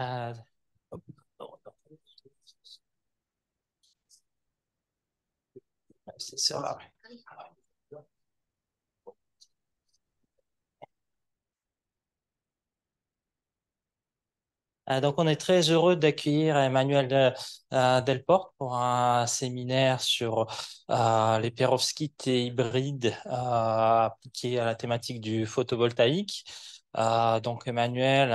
Euh. Euh, donc, on est très heureux d'accueillir Emmanuel de, euh, Delporte pour un séminaire sur euh, les perovskites et hybrides appliqués à la thématique du photovoltaïque. donc, Emmanuel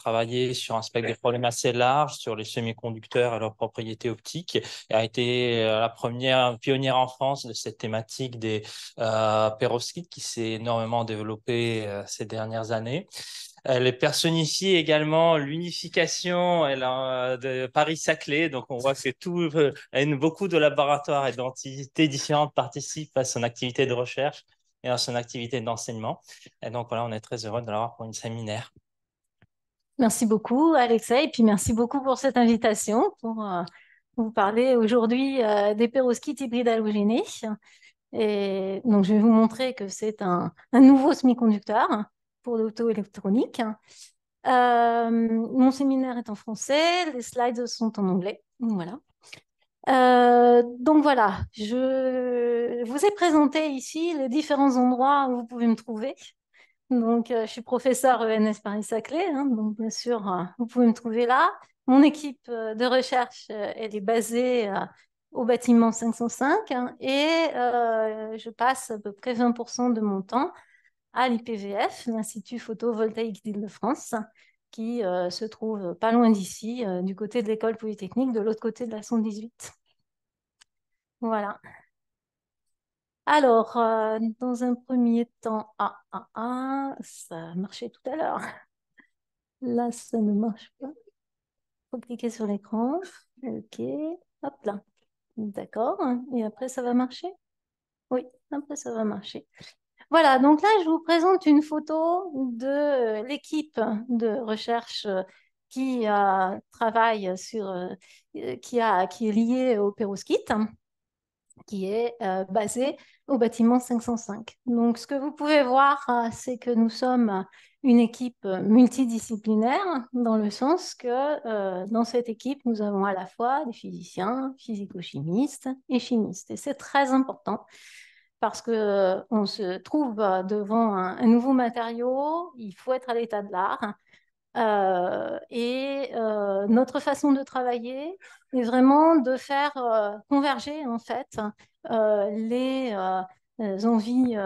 travaillé sur un spectre de problèmes assez large sur les semi-conducteurs et leurs propriétés optiques et a été la première pionnière en France de cette thématique des perovskites qui s'est énormément développée ces dernières années. Elle personnifie également l'unification de Paris-Saclay. Donc, on voit que tout, euh, beaucoup de laboratoires et d'entités différentes participent à son activité de recherche et à son activité d'enseignement. Et donc, voilà, on est très heureux de l'avoir pour une séminaire. Merci beaucoup, Alexa, et puis merci beaucoup pour cette invitation pour euh, vous parler aujourd'hui euh, des perovskites hybrides halogénés. Et donc, je vais vous montrer que c'est un, nouveau semi-conducteur pour l'auto-électronique. Euh, mon séminaire est en français, les slides sont en anglais. Voilà. Donc voilà, je vous ai présenté ici les différents endroits où vous pouvez me trouver. Donc, euh, je suis professeur ENS Paris-Saclay, hein, donc bien sûr, vous pouvez me trouver là. Mon équipe de recherche, elle est basée au bâtiment 505 hein, et je passe à peu près 20% de mon temps à l'IPVF, l'Institut photovoltaïque d'Île-de-France, qui euh, se trouve pas loin d'ici, euh, du côté de l'école polytechnique, de l'autre côté de la 118. Voilà. Alors, euh, dans un premier temps, ah, ah, ah, ça a marché tout à l'heure. Là, ça ne marche pas. Faut cliquer sur l'écran. OK. Hop là. D'accord. Et après, ça va marcher? Oui, après, ça va marcher. Voilà, donc là, je vous présente une photo de euh, l'équipe de recherche euh, qui travaille sur, qui, est liée au perovskite, qui est basé au bâtiment 505. Donc, ce que vous pouvez voir, c'est que nous sommes une équipe multidisciplinaire, dans le sens que dans cette équipe, nous avons à la fois des physiciens, physico-chimistes et chimistes. Et c'est très important parce qu'on euh, se trouve devant un, nouveau matériau, il faut être à l'état de l'art. Euh, et euh, notre façon de travailler est vraiment de faire converger en fait les envies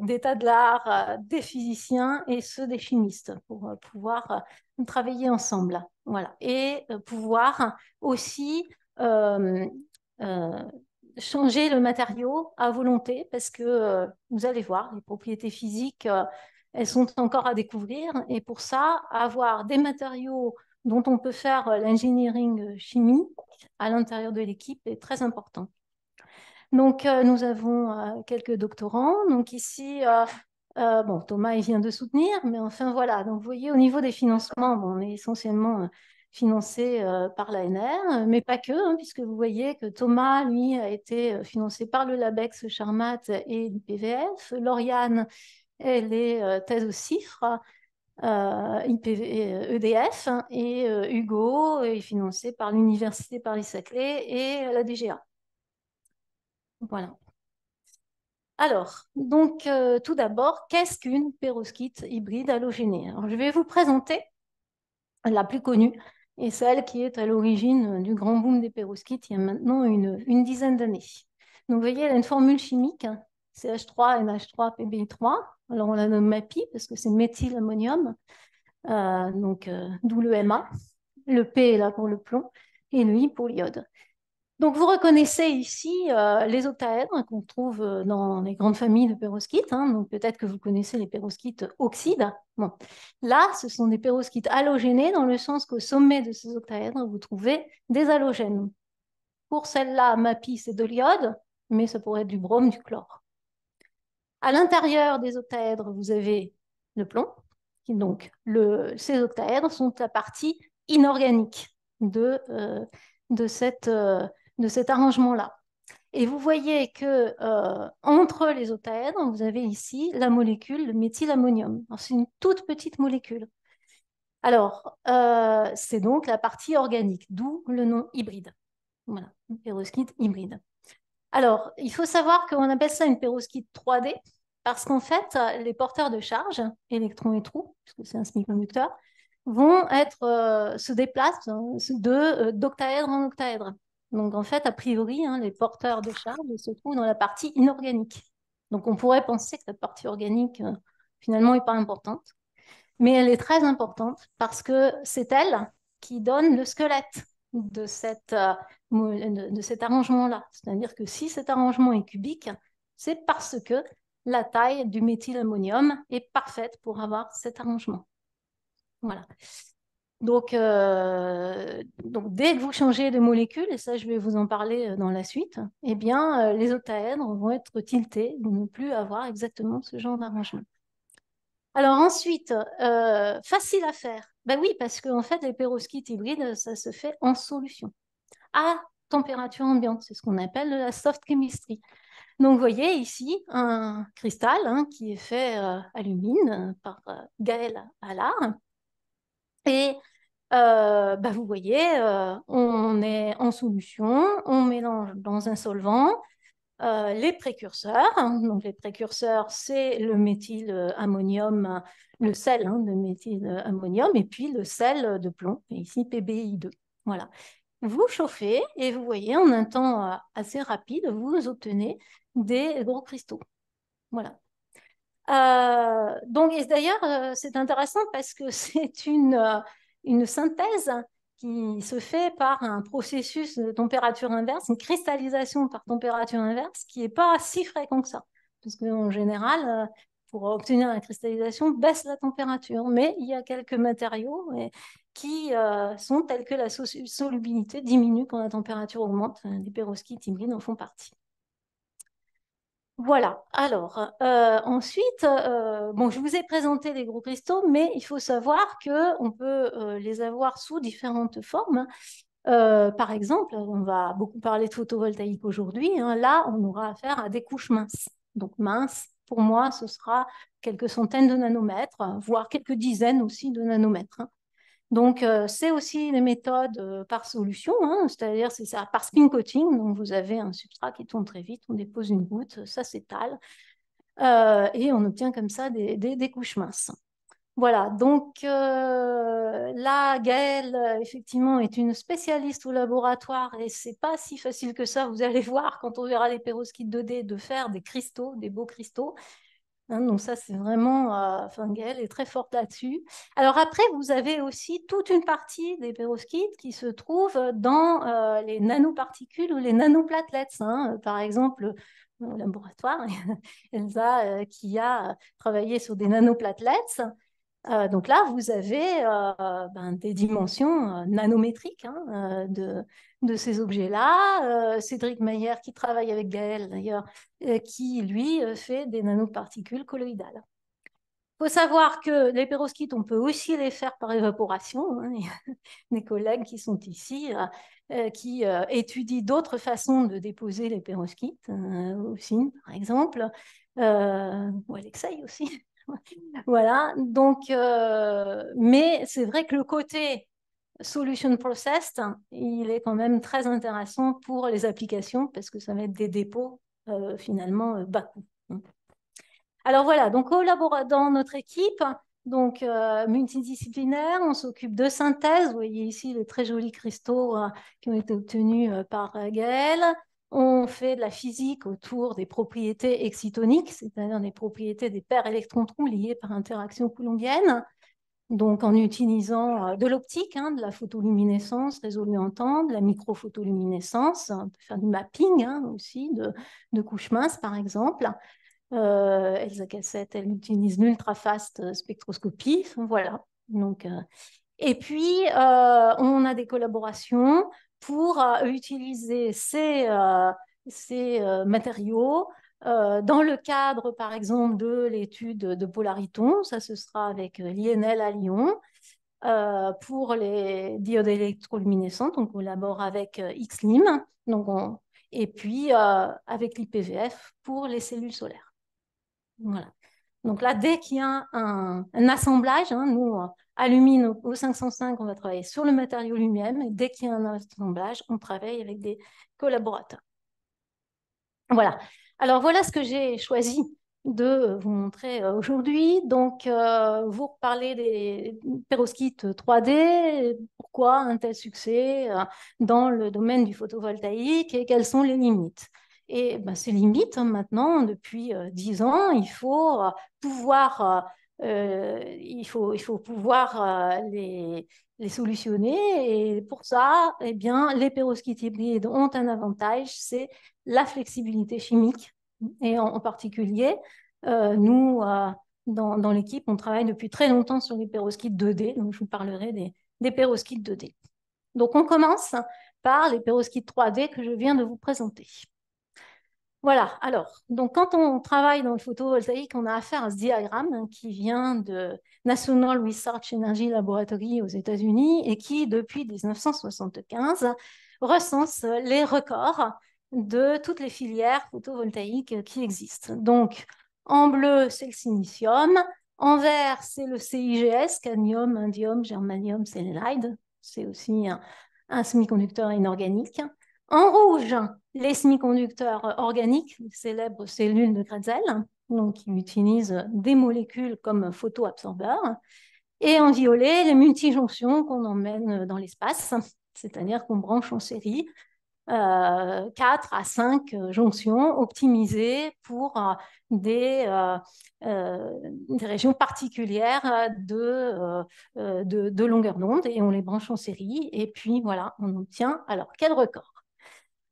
d'état de l'art des physiciens et ceux des chimistes pour pouvoir travailler ensemble. Voilà. Et pouvoir aussi changer le matériau à volonté parce que euh, vous allez voir, les propriétés physiques, euh, elles sont encore à découvrir. Et pour ça, avoir des matériaux dont on peut faire euh, l'engineering chimie à l'intérieur de l'équipe est très important. Donc, nous avons quelques doctorants. Donc ici, bon, Thomas, il vient de soutenir, mais enfin voilà. Donc, vous voyez, au niveau des financements, on est essentiellement financé euh, par l'ANR, mais pas que, hein, puisque vous voyez que Thomas, lui, a été euh, financé par le LABEX Charmat et l'IPVF. Lauriane, est euh, thèse au CIFRE, EDF, hein, et Hugo est financé par l'Université Paris-Saclay et la DGA. Voilà. Alors, donc, tout d'abord, qu'est-ce qu'une perovskite hybride halogénée je vais vous présenter la plus connue, et celle qui est à l'origine du grand boom des perovskites il y a maintenant une, une dizaine d'années. Donc, vous voyez, elle a une formule chimique, CH3, NH3, PBI3. Alors, on la nomme MAPI parce que c'est méthylammonium, euh, donc euh, d'où le MA. Le P est là pour le plomb et le I pour l'iode. Donc, vous reconnaissez ici euh, les octaèdres qu'on trouve euh, dans les grandes familles de perovskites. Hein. donc, peut-être que vous connaissez les perovskites oxydes. Bon. Là, ce sont des perovskites halogénés dans le sens qu'au sommet de ces octaèdres, vous trouvez des halogènes. Pour celle-là, MAPI, c'est de l'iode, mais ça pourrait être du brome, du chlore. À l'intérieur des octaèdres, vous avez le plomb. Donc, ces octaèdres sont la partie inorganique de, euh, de cet arrangement-là. Et vous voyez que euh, entre les octaèdres, vous avez ici la molécule de méthylammonium. C'est une toute petite molécule. Alors, euh, c'est donc la partie organique, d'où le nom hybride. Voilà, hybride. Alors, il faut savoir qu'on appelle ça une pérovskite 3D parce qu'en fait, les porteurs de charge, électrons et trous, puisque c'est un semi-conducteur, vont être, euh, se déplacent de euh, d'octaèdre en octaèdre. Donc, en fait, a priori, hein, les porteurs de charge se trouvent dans la partie inorganique. Donc, on pourrait penser que cette partie organique, finalement, n'est pas importante mais elle est très importante parce que c'est elle qui donne le squelette euh, de, cet arrangement-là. C'est-à-dire que si cet arrangement est cubique, c'est parce que la taille du méthylammonium est parfaite pour avoir cet arrangement. Voilà. Donc, euh, dès que vous changez de molécule, et ça je vais vous en parler euh, dans la suite, eh bien, les octaèdres vont être tiltés, pour ne plus avoir exactement ce genre d'arrangement. Alors ensuite, facile à faire. Ben oui, parce qu'en fait, les perovskites hybrides, ça se fait en solution, à température ambiante. C'est ce qu'on appelle la soft chemistry. Donc, vous voyez ici un cristal hein, qui est fait euh, alumine par euh, Gaël Allard. Et ben, vous voyez, on est en solution, on mélange dans un solvant, euh, les précurseurs. Hein, donc les précurseurs, c'est le méthylammonium, le sel hein, de méthylammonium, et puis le sel de plomb, ici PBI2. Voilà. Vous chauffez et vous voyez, en un temps euh, assez rapide, vous obtenez des gros cristaux. Voilà. Euh, donc, d'ailleurs, c'est intéressant parce que c'est une, une synthèse qui se fait par un processus de température inverse, une cristallisation par température inverse, qui n'est pas si fréquent que ça. Parce qu'en général, euh, pour obtenir la cristallisation, baisse la température. Mais il y a quelques matériaux qui euh, sont tels que la solubilité diminue quand la température augmente. Les perovskites hybrides en font partie. Voilà, alors euh, ensuite, euh, je vous ai présenté les gros cristaux, mais il faut savoir qu'on peut euh, les avoir sous différentes formes. par exemple, on va beaucoup parler de photovoltaïque aujourd'hui. Hein. là, on aura affaire à des couches minces. Donc minces, pour moi, ce sera quelques centaines de nanomètres, voire quelques dizaines aussi de nanomètres. Hein. Donc, euh, c'est aussi les méthodes euh, par solution, hein, c'est-à-dire par spin coating. Donc, vous avez un substrat qui tourne très vite, on dépose une goutte, ça s'étale, euh, et on obtient comme ça des, couches minces. Voilà, donc là, Gaëlle, effectivement, est une spécialiste au laboratoire et c'est pas si facile que ça. Vous allez voir quand on verra les perovskites 2D de faire des cristaux, des beaux cristaux. Hein, donc ça, c'est vraiment, euh, enfin, est très forte là-dessus. Alors après, vous avez aussi toute une partie des perovskites qui se trouvent dans euh, les nanoparticules ou les nanoplatelets. Hein. Par exemple, au laboratoire, Elsa euh, qui a travaillé sur des nanoplatelets. Euh, donc là, vous avez euh, ben, des dimensions euh, nanométriques hein, de, de, ces objets-là. Cédric Mayer, qui travaille avec Gaël d'ailleurs, qui lui fait des nanoparticules colloïdales. Il faut savoir que les perovskites, on peut aussi les faire par évaporation. Hein. Il y a des collègues qui sont ici, qui étudient d'autres façons de déposer les perovskites, aussi, par exemple, ou Alexei aussi. voilà, donc, euh, mais c'est vrai que le côté solution processed, il est quand même très intéressant pour les applications parce que ça va être des dépôts euh, finalement euh, bas coût. Alors voilà, donc dans notre équipe, donc multidisciplinaire, on s'occupe de synthèse. Vous voyez ici les très jolis cristaux qui ont été obtenus par Gaël. On fait de la physique autour des propriétés excitoniques, c'est-à-dire des propriétés des paires électrons-trous liées par interaction coulombienne. Donc, en utilisant euh, de l'optique, hein, de la photoluminescence résolue en temps, de la microphotoluminescence, on peut faire du mapping hein, aussi de, couches minces, par exemple. Euh, Elsa Cassette, elle utilise l'ultra-fast spectroscopie. Voilà. Donc, euh, et puis, on a des collaborations pour euh, utiliser ces, euh, ces euh, dans le cadre, par exemple, de l'étude de Polariton, ça ce sera avec l'INL à Lyon, pour les diodes électroluminescentes, on collabore avec XLIM, donc et puis avec l'IPVF pour les cellules solaires. Voilà. Donc là, dès qu'il y a un, assemblage, hein, nous, alumine au 505, on va travailler sur le matériau lui-même. Dès qu'il y a un assemblage, on travaille avec des collaborateurs. Voilà. Alors voilà ce que j'ai choisi de vous montrer euh, aujourd'hui. Donc, euh, vous reparlez des perovskites 3D, pourquoi un tel succès euh, dans le domaine du photovoltaïque et quelles sont les limites? Et ben, ces limites, hein, maintenant, depuis 10 ans, il faut pouvoir, il faut, il faut pouvoir les, les solutionner. Et pour ça, eh bien, les perovskites hybrides ont un avantage, c'est la flexibilité chimique et en, particulier, euh, nous, euh, dans, l'équipe, on travaille depuis très longtemps sur les perovskites 2D, donc je vous parlerai des, des perovskites 2D. Donc on commence par les perovskites 3D que je viens de vous présenter. Voilà, alors, donc quand on travaille dans le photovoltaïque, on a affaire à ce diagramme hein, qui vient de National Research Energy Laboratory aux États-Unis et qui, depuis 1975, recense les records de toutes les filières photovoltaïques qui existent. Donc, en bleu, c'est le silicium. En vert, c'est le CIGS, cadmium, indium, germanium, sélénide. C'est aussi un, semi-conducteur inorganique. En rouge, les semi-conducteurs organiques, les célèbres cellules de Kretzel, donc qui utilisent des molécules comme photoabsorbeurs. Et en violet, les multijonctions qu'on emmène dans l'espace, c'est-à-dire qu'on branche en série 4 euh, à 5 euh, jonctions optimisées pour euh, des, régions particulières de, longueur d'onde et on les branche en série et puis voilà, on obtient, alors quel record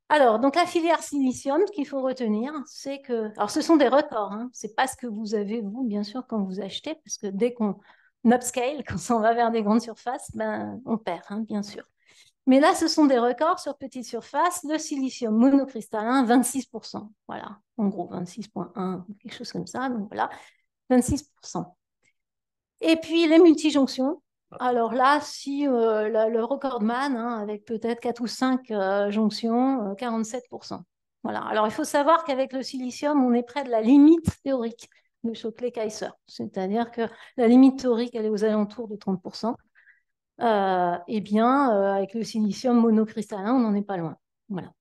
alors, donc la filière silicium, ce qu'il faut retenir, c'est que, alors ce sont des records, hein, c'est pas ce que vous avez vous, bien sûr, quand vous achetez, parce que dès qu'on upscale, quand on va vers des grandes surfaces, ben on perd, hein, bien sûr. Mais là, ce sont des records sur petite surface. Le silicium monocristallin, 26%. Voilà, en gros, 26,1, quelque chose comme ça. Donc voilà, 26%. Et puis les multijonctions. Alors là, si euh, le recordman, hein, avec peut-être 4 ou 5 euh, jonctions, 47%. Euh, voilà. Alors il faut savoir qu'avec le silicium, on est près de la limite théorique de Shockley-Kaiser. C'est-à-dire que la limite théorique, elle est aux alentours de 30%. Euh, eh bien, euh, avec le silicium monocristallin, on n'en est pas loin. Voilà.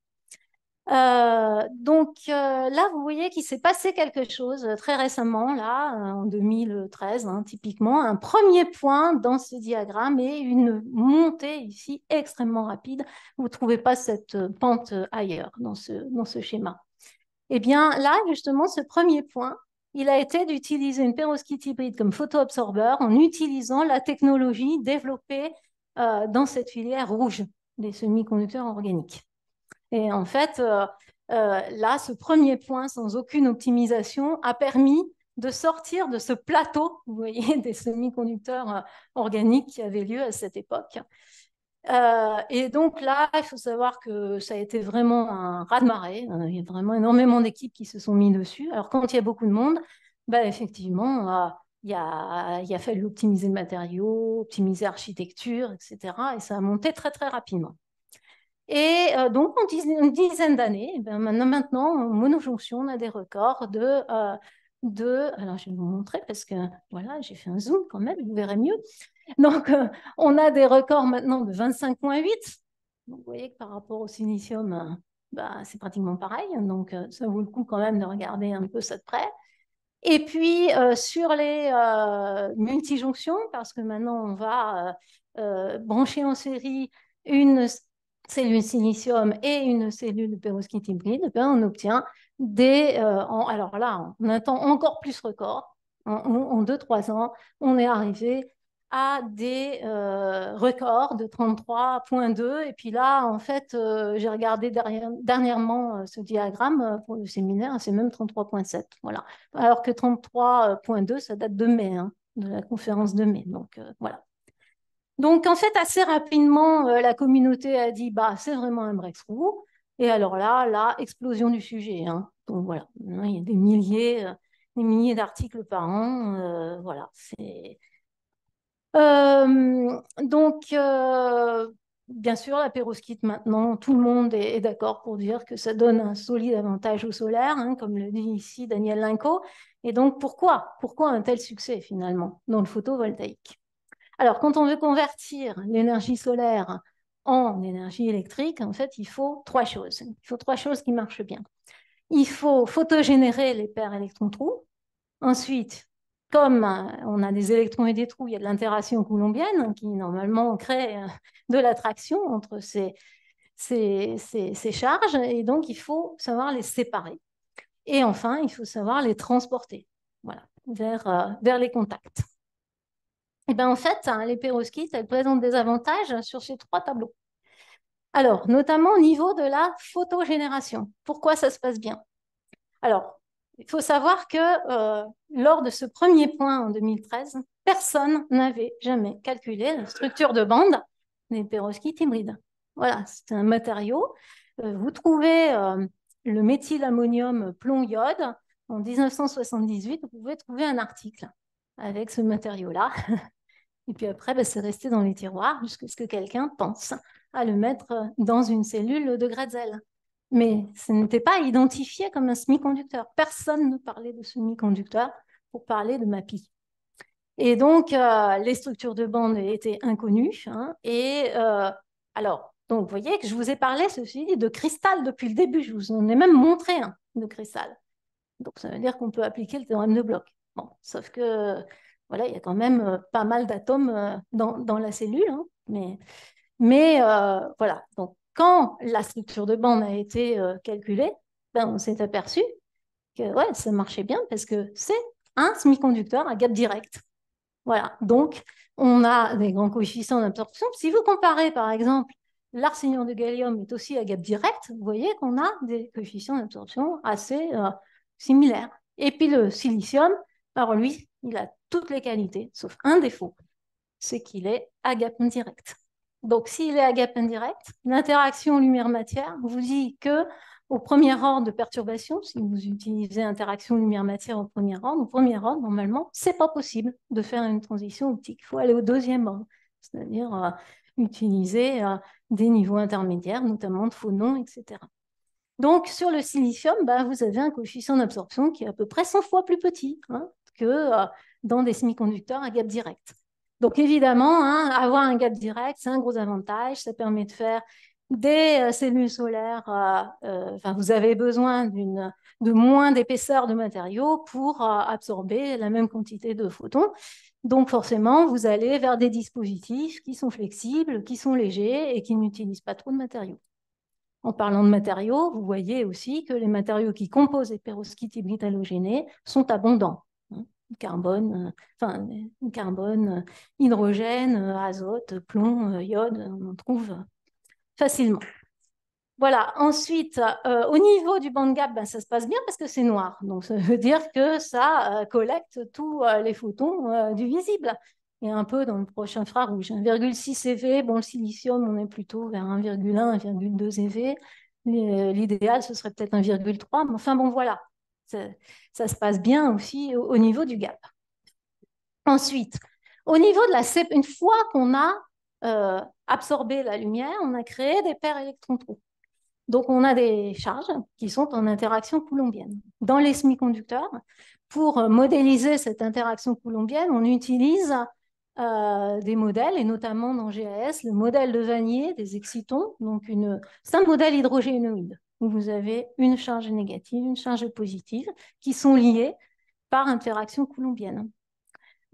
Euh, donc là, vous voyez qu'il s'est passé quelque chose très récemment, là, en 2013, hein, typiquement, un premier point dans ce diagramme et une montée ici extrêmement rapide. Vous ne trouvez pas cette pente ailleurs dans ce, dans ce schéma. Eh bien là, justement, ce premier point, il a été d'utiliser une perovskite hybride comme photoabsorbeur en utilisant la technologie développée euh, dans cette filière rouge des semi-conducteurs organiques. Et en fait, euh, euh, là, ce premier point, sans aucune optimisation, a permis de sortir de ce plateau, vous voyez, des semi-conducteurs organiques qui avait lieu à cette époque. Et donc là, il faut savoir que ça a été vraiment un raz-de-marée. Hein. Il y a vraiment énormément d'équipes qui se sont mis dessus. Alors quand il y a beaucoup de monde, bah, effectivement, il, a, fallu optimiser le matériau, optimiser l'architecture, etc. Et ça a monté très très rapidement. Et donc, en une dizaine d'années, eh ben, maintenant, maintenant, en monojonction, on a des records de, de... Alors, je vais vous montrer parce que, voilà, j'ai fait un zoom quand même, vous verrez mieux. Donc, euh, on a des records maintenant de 25,8. Vous voyez que par rapport au silicium, euh, bah, c'est pratiquement pareil. Donc, euh, ça vaut le coup quand même de regarder un peu ça de près. Et puis, sur les multijonctions, parce que maintenant, on va brancher en série une cellule silicium et une cellule perovskite hybride, ben, on obtient des... alors là, on attend encore plus record. En 2-3 ans, on est arrivé à des euh, records de 33.2. Et puis là, en fait, euh, j'ai regardé dernièrement euh, ce diagramme pour le séminaire, c'est même 33.7. Voilà. Alors que 33.2, ça date de mai, hein, de la conférence de mai. Donc voilà. Donc en fait, assez rapidement, la communauté a dit, bah, c'est vraiment un breakthrough. Et alors là, la explosion du sujet. Hein. Donc voilà, il y a des milliers, des milliers d'articles par an. voilà, c'est euh, donc, euh, bien sûr, la pérovskite, maintenant, tout le monde est, d'accord pour dire que ça donne un solide avantage au solaire, hein, comme le dit ici Daniel Linko. Et donc, pourquoi? Pourquoi un tel succès, finalement, dans le photovoltaïque? Alors, quand on veut convertir l'énergie solaire en énergie électrique, en fait, il faut trois choses. Il faut trois choses qui marchent bien. Il faut photogénérer les paires électrons-trous. Ensuite, comme euh, on a des électrons et des trous, il y a de l'interaction coulombienne qui normalement crée euh, de l'attraction entre ces, charges et donc il faut savoir les séparer. Et enfin, il faut savoir les transporter voilà, vers, euh, les contacts. Et bien en fait, hein, les pérovskites, elles présentent des avantages sur ces trois tableaux. Alors, notamment au niveau de la photogénération. Pourquoi ça se passe bien? Alors, il faut savoir que euh, lors de ce premier point en 2013, personne n'avait jamais calculé la structure de bande des pérovskites hybrides. Voilà, c'est un matériau. Euh, vous trouvez euh, le méthylammonium plomb-iode. En 1978, vous pouvez trouver un article avec ce matériau-là. Et puis après, ben, c'est resté dans les tiroirs jusqu'à ce que quelqu'un pense à le mettre dans une cellule de Gretzel. Mais ce n'était pas identifié comme un semi-conducteur. Personne ne parlait de semi-conducteur pour parler de MAPI. Et donc, euh, les structures de bande étaient inconnues. Hein, et euh, alors, donc, vous voyez que je vous ai parlé, ceci de cristal depuis le début. Je vous en ai même montré un de cristal. Donc, ça veut dire qu'on peut appliquer le théorème de bloc. Bon, sauf que, voilà, il y a quand même euh, pas mal d'atomes dans, la cellule. Hein, mais mais voilà, donc quand la structure de bande a été euh, calculée, ben, on s'est aperçu que ouais, ça marchait bien parce que c'est un semi-conducteur à gap direct. Voilà, donc on a des grands coefficients d'absorption. Si vous comparez par exemple l'arsénium de gallium est aussi à gap direct, vous voyez qu'on a des coefficients d'absorption assez euh, similaires. Et puis le silicium, alors lui, il a toutes les qualités, sauf un défaut, c'est qu'il est à gap direct. Donc, s'il est à gap indirect, l'interaction lumière-matière vous dit que au premier ordre de perturbation, si vous utilisez interaction lumière-matière au premier ordre, au premier ordre, normalement, c'est pas possible de faire une transition optique. Il faut aller au deuxième ordre, c'est-à-dire euh, utiliser euh, des niveaux intermédiaires, notamment de phonons, etc. Donc, sur le silicium, bah, vous avez un coefficient d'absorption qui est à peu près 100 fois plus petit hein, que euh, dans des semi-conducteurs à gap direct. Donc évidemment, hein, avoir un gap direct, c'est un gros avantage. Ça permet de faire des euh, cellules solaires. Euh, euh, enfin, vous avez besoin de moins d'épaisseur de matériaux pour absorber la même quantité de photons. Donc forcément, vous allez vers des dispositifs qui sont flexibles, qui sont légers et qui n'utilisent pas trop de matériaux. En parlant de matériaux, vous voyez aussi que les matériaux qui composent les perovskites hybrides halogénés sont abondants carbone, euh, enfin, carbone, hydrogène, euh, azote, plomb, euh, iode, on en trouve facilement. Voilà, ensuite, au niveau du band gap, ben, ça se passe bien parce que c'est noir. Donc, ça veut dire que ça collecte tous les photons du visible. Et un peu dans le prochain infrarouge. 1,6 EV, bon, le silicium, on est plutôt vers 1,1, 1,2 EV. L'idéal, ce serait peut-être 1,3, mais enfin, bon, voilà ça, se passe bien aussi au, niveau du gap. Ensuite, au niveau de la une fois qu'on a euh, absorbé la lumière, on a créé des paires électrons-trous. Donc, on a des charges qui sont en interaction coulombienne. Dans les semi-conducteurs, pour modéliser cette interaction coulombienne, on utilise euh, des modèles, et notamment dans GAS, le modèle de Vanier des excitons. Donc, c'est un modèle hydrogénoïde où vous avez une charge négative, une charge positive, qui sont liées par interaction coulombienne.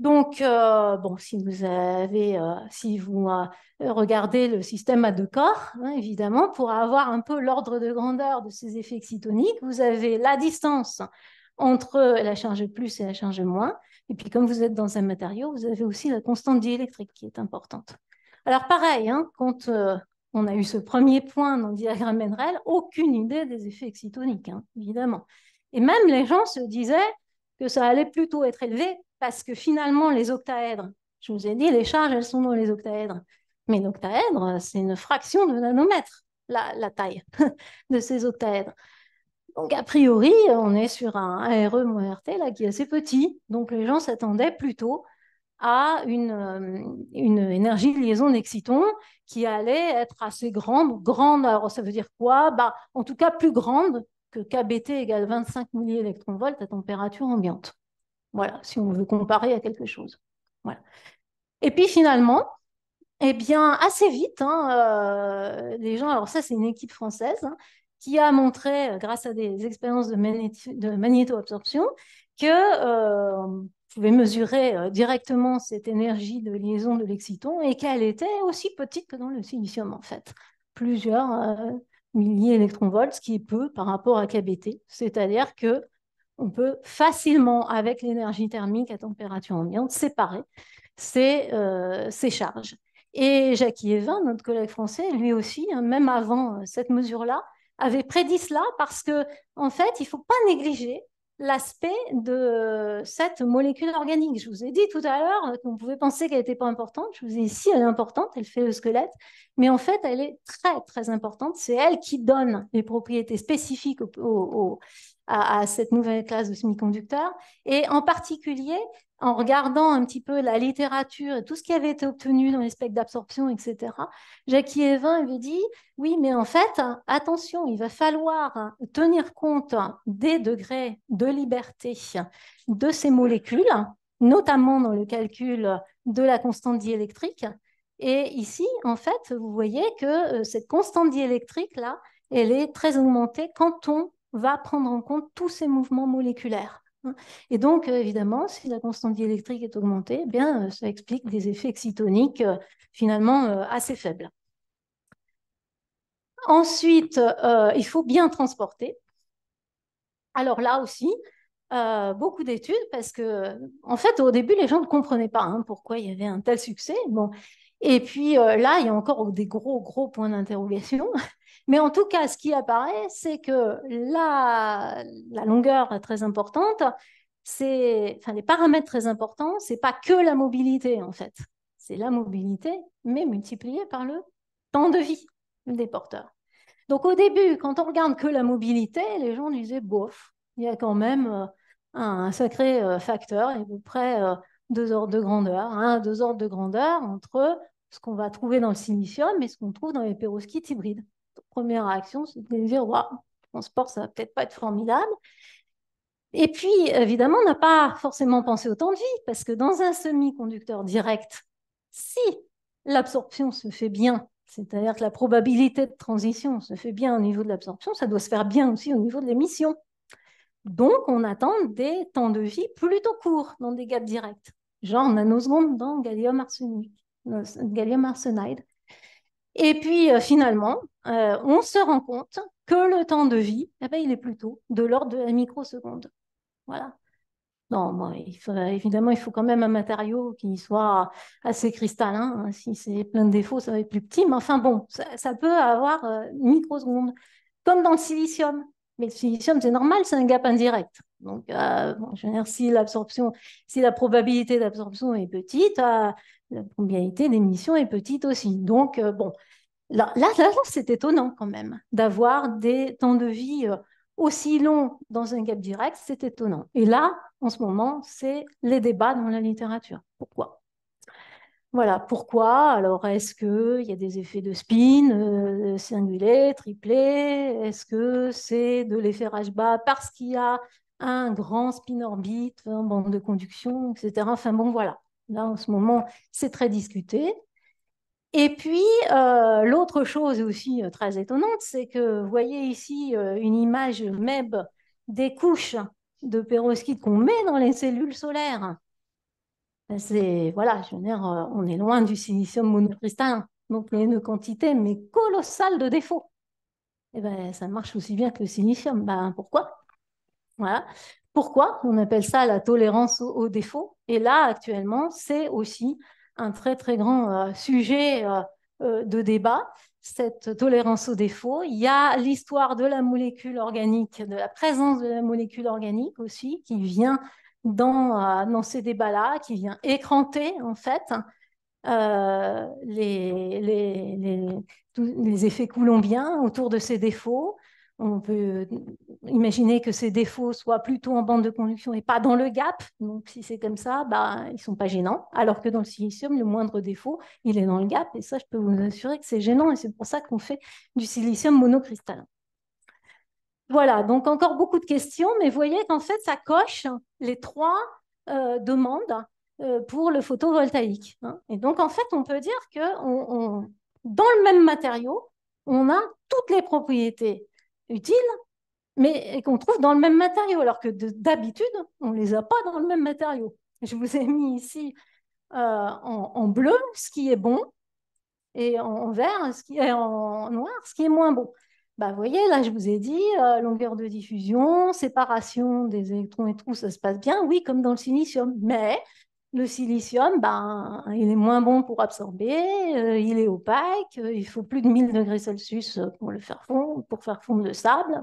Donc, euh, bon, si vous avez, euh, si vous euh, regardez le système à deux corps, hein, évidemment, pour avoir un peu l'ordre de grandeur de ces effets excitoniques, vous avez la distance entre la charge plus et la charge moins. Et puis, comme vous êtes dans un matériau, vous avez aussi la constante diélectrique qui est importante. Alors, pareil, hein, quand on a eu ce premier point dans le diagramme NREL, aucune idée des effets excitoniques, hein, évidemment. Et même les gens se disaient que ça allait plutôt être élevé parce que finalement, les octaèdres, je vous ai dit, les charges, elles sont dans les octaèdres. Mais l'octaèdre, c'est une fraction de nanomètre, la, taille de ces octaèdres. Donc, a priori, on est sur un ARE-RT là, qui est assez petit. Donc, les gens s'attendaient plutôt à une, euh, une énergie liaison d'excitons qui allait être assez grande. Grande, alors ça veut dire quoi? Bah, En tout cas, plus grande que KBT égale 25 milliélectronvolts à température ambiante. Voilà, si on veut comparer à quelque chose. Voilà. Et puis finalement, eh bien, assez vite, hein, les gens, alors ça c'est une équipe française, hein, qui a montré, grâce à des expériences de, de magnétoabsorption, que euh, pouvait mesurer euh, directement cette énergie de liaison de l'exciton et qu'elle était aussi petite que dans le silicium en fait. Plusieurs euh, milliers d'électronvolts, ce qui est peu par rapport à KBT. C'est-à-dire que on peut facilement, avec l'énergie thermique à température ambiante, séparer ces, euh, charges. Et Jackie Evin, notre collègue français, lui aussi, hein, même avant cette mesure-là, avait prédit cela parce que, en fait, il ne faut pas négliger l'aspect de cette molécule organique. Je vous ai dit tout à l'heure qu'on pouvait penser qu'elle n'était pas importante. Je vous ai dit, si, elle est importante, elle fait le squelette, mais en fait, elle est très, très importante. C'est elle qui donne les propriétés spécifiques au, à, cette nouvelle classe de semi-conducteurs. Et en particulier, en regardant un petit peu la littérature et tout ce qui avait été obtenu dans les specs d'absorption, etc., Jackie Evin avait dit, oui, mais en fait, attention, il va falloir tenir compte des degrés de liberté de ces molécules, notamment dans le calcul de la constante diélectrique. Et ici, en fait, vous voyez que euh, cette constante diélectrique-là, elle est très augmentée quand on va prendre en compte tous ces mouvements moléculaires. Et donc, euh, évidemment, si la constante diélectrique est augmentée, eh bien, euh, ça explique des effets excitoniques euh, finalement assez faibles. Ensuite, il faut bien transporter. Alors là aussi, beaucoup d'études parce que, en fait, au début, les gens ne comprenaient pas hein, pourquoi il y avait un tel succès. Bon, et puis là, il y a encore des gros, gros points d'interrogation. Mais en tout cas, ce qui apparaît, c'est que la, la longueur est très importante. C'est, enfin, les paramètres très importants, c'est pas que la mobilité en fait. C'est la mobilité, mais multipliée par le temps de vie des porteurs. Donc au début, quand on regarde que la mobilité, les gens disaient bof, il y a quand même euh, un, sacré euh, facteur, à peu près euh, deux ordres de grandeur, un, deux ordres de grandeur entre ce qu'on va trouver dans le silicium et ce qu'on trouve dans les perovskites hybrides première réaction, c'était de dire, waouh, transport, ça va peut-être pas être formidable. Et puis, évidemment, on n'a pas forcément pensé au temps de vie, parce que dans un semi-conducteur direct, si l'absorption se fait bien, c'est-à-dire que la probabilité de transition se fait bien au niveau de l'absorption, ça doit se faire bien aussi au niveau de l'émission. Donc, on attend des temps de vie plutôt courts dans des gaps directs, genre nanosecondes dans gallium arsenide. Gallium arsenide. Et puis, euh, finalement, euh, on se rend compte que le temps de vie, eh ben, il est plutôt de l'ordre de la microseconde. Voilà. Non, il évidemment, il faut quand même un matériau qui soit assez cristallin. Hein. Si c'est plein de défauts, ça va être plus petit. Mais enfin, bon, ça, peut avoir euh, microsecondes, comme dans le silicium. Mais le silicium, c'est normal, c'est un gap indirect. Donc, veux dire, si l'absorption, si la probabilité d'absorption est petite, la probabilité d'émission est petite aussi. Donc, euh, bon, là, là, c'est étonnant quand même d'avoir des temps de vie euh, aussi longs dans un gap direct, c'est étonnant. Et là, en ce moment, c'est les débats dans la littérature. Pourquoi? Voilà, pourquoi? Alors, est-ce qu'il y a des effets de spin euh, singulé, triplé Est-ce que c'est de l'effet bas parce qu'il y a un grand spin orbite, un bande de conduction, etc. Enfin bon, voilà. Là, en ce moment, c'est très discuté. Et puis, euh, l'autre chose aussi euh, très étonnante, c'est que vous voyez ici euh, une image MEB des couches de perovskite qu'on met dans les cellules solaires. Ben, c'est, voilà, je veux dire, on est loin du silicium monocristallin. Donc, il y a une quantité, mais colossale de défauts. Et eh ben, ça marche aussi bien que le silicium. Ben, pourquoi? Voilà. Pourquoi On appelle ça la tolérance aux défauts. Et là, actuellement, c'est aussi un très, très grand euh, sujet euh, euh, de débat, cette tolérance aux défauts. Il y a l'histoire de la molécule organique, de la présence de la molécule organique aussi, qui vient dans, ces débats-là, qui vient écranter, en fait, les, effets coulombiens autour de ces défauts, on peut imaginer que ces défauts soient plutôt en bande de conduction et pas dans le gap. Donc, si c'est comme ça, bah, ils ne sont pas gênants. Alors que dans le silicium, le moindre défaut, il est dans le gap. Et ça, je peux vous assurer que c'est gênant. Et c'est pour ça qu'on fait du silicium monocristallin. Voilà, donc encore beaucoup de questions, mais vous voyez qu'en fait, ça coche les trois euh, demandes pour le photovoltaïque. Hein. Et donc, en fait, on peut dire que dans le même matériau, on a toutes les propriétés utiles, mais qu'on trouve dans le même matériau, alors que d'habitude, on ne les a pas dans le même matériau. Je vous ai mis ici euh, en, bleu ce qui est bon et en, vert ce qui est en noir ce qui est moins bon. Bah, vous voyez, là, je vous ai dit, euh, longueur de diffusion, séparation des électrons et tout, ça se passe bien, oui, comme dans le silicium. Mais le silicium, ben, il est moins bon pour absorber, euh, il est opaque, euh, il faut plus de 1000 degrés Celsius pour le faire fondre, pour faire fondre le sable.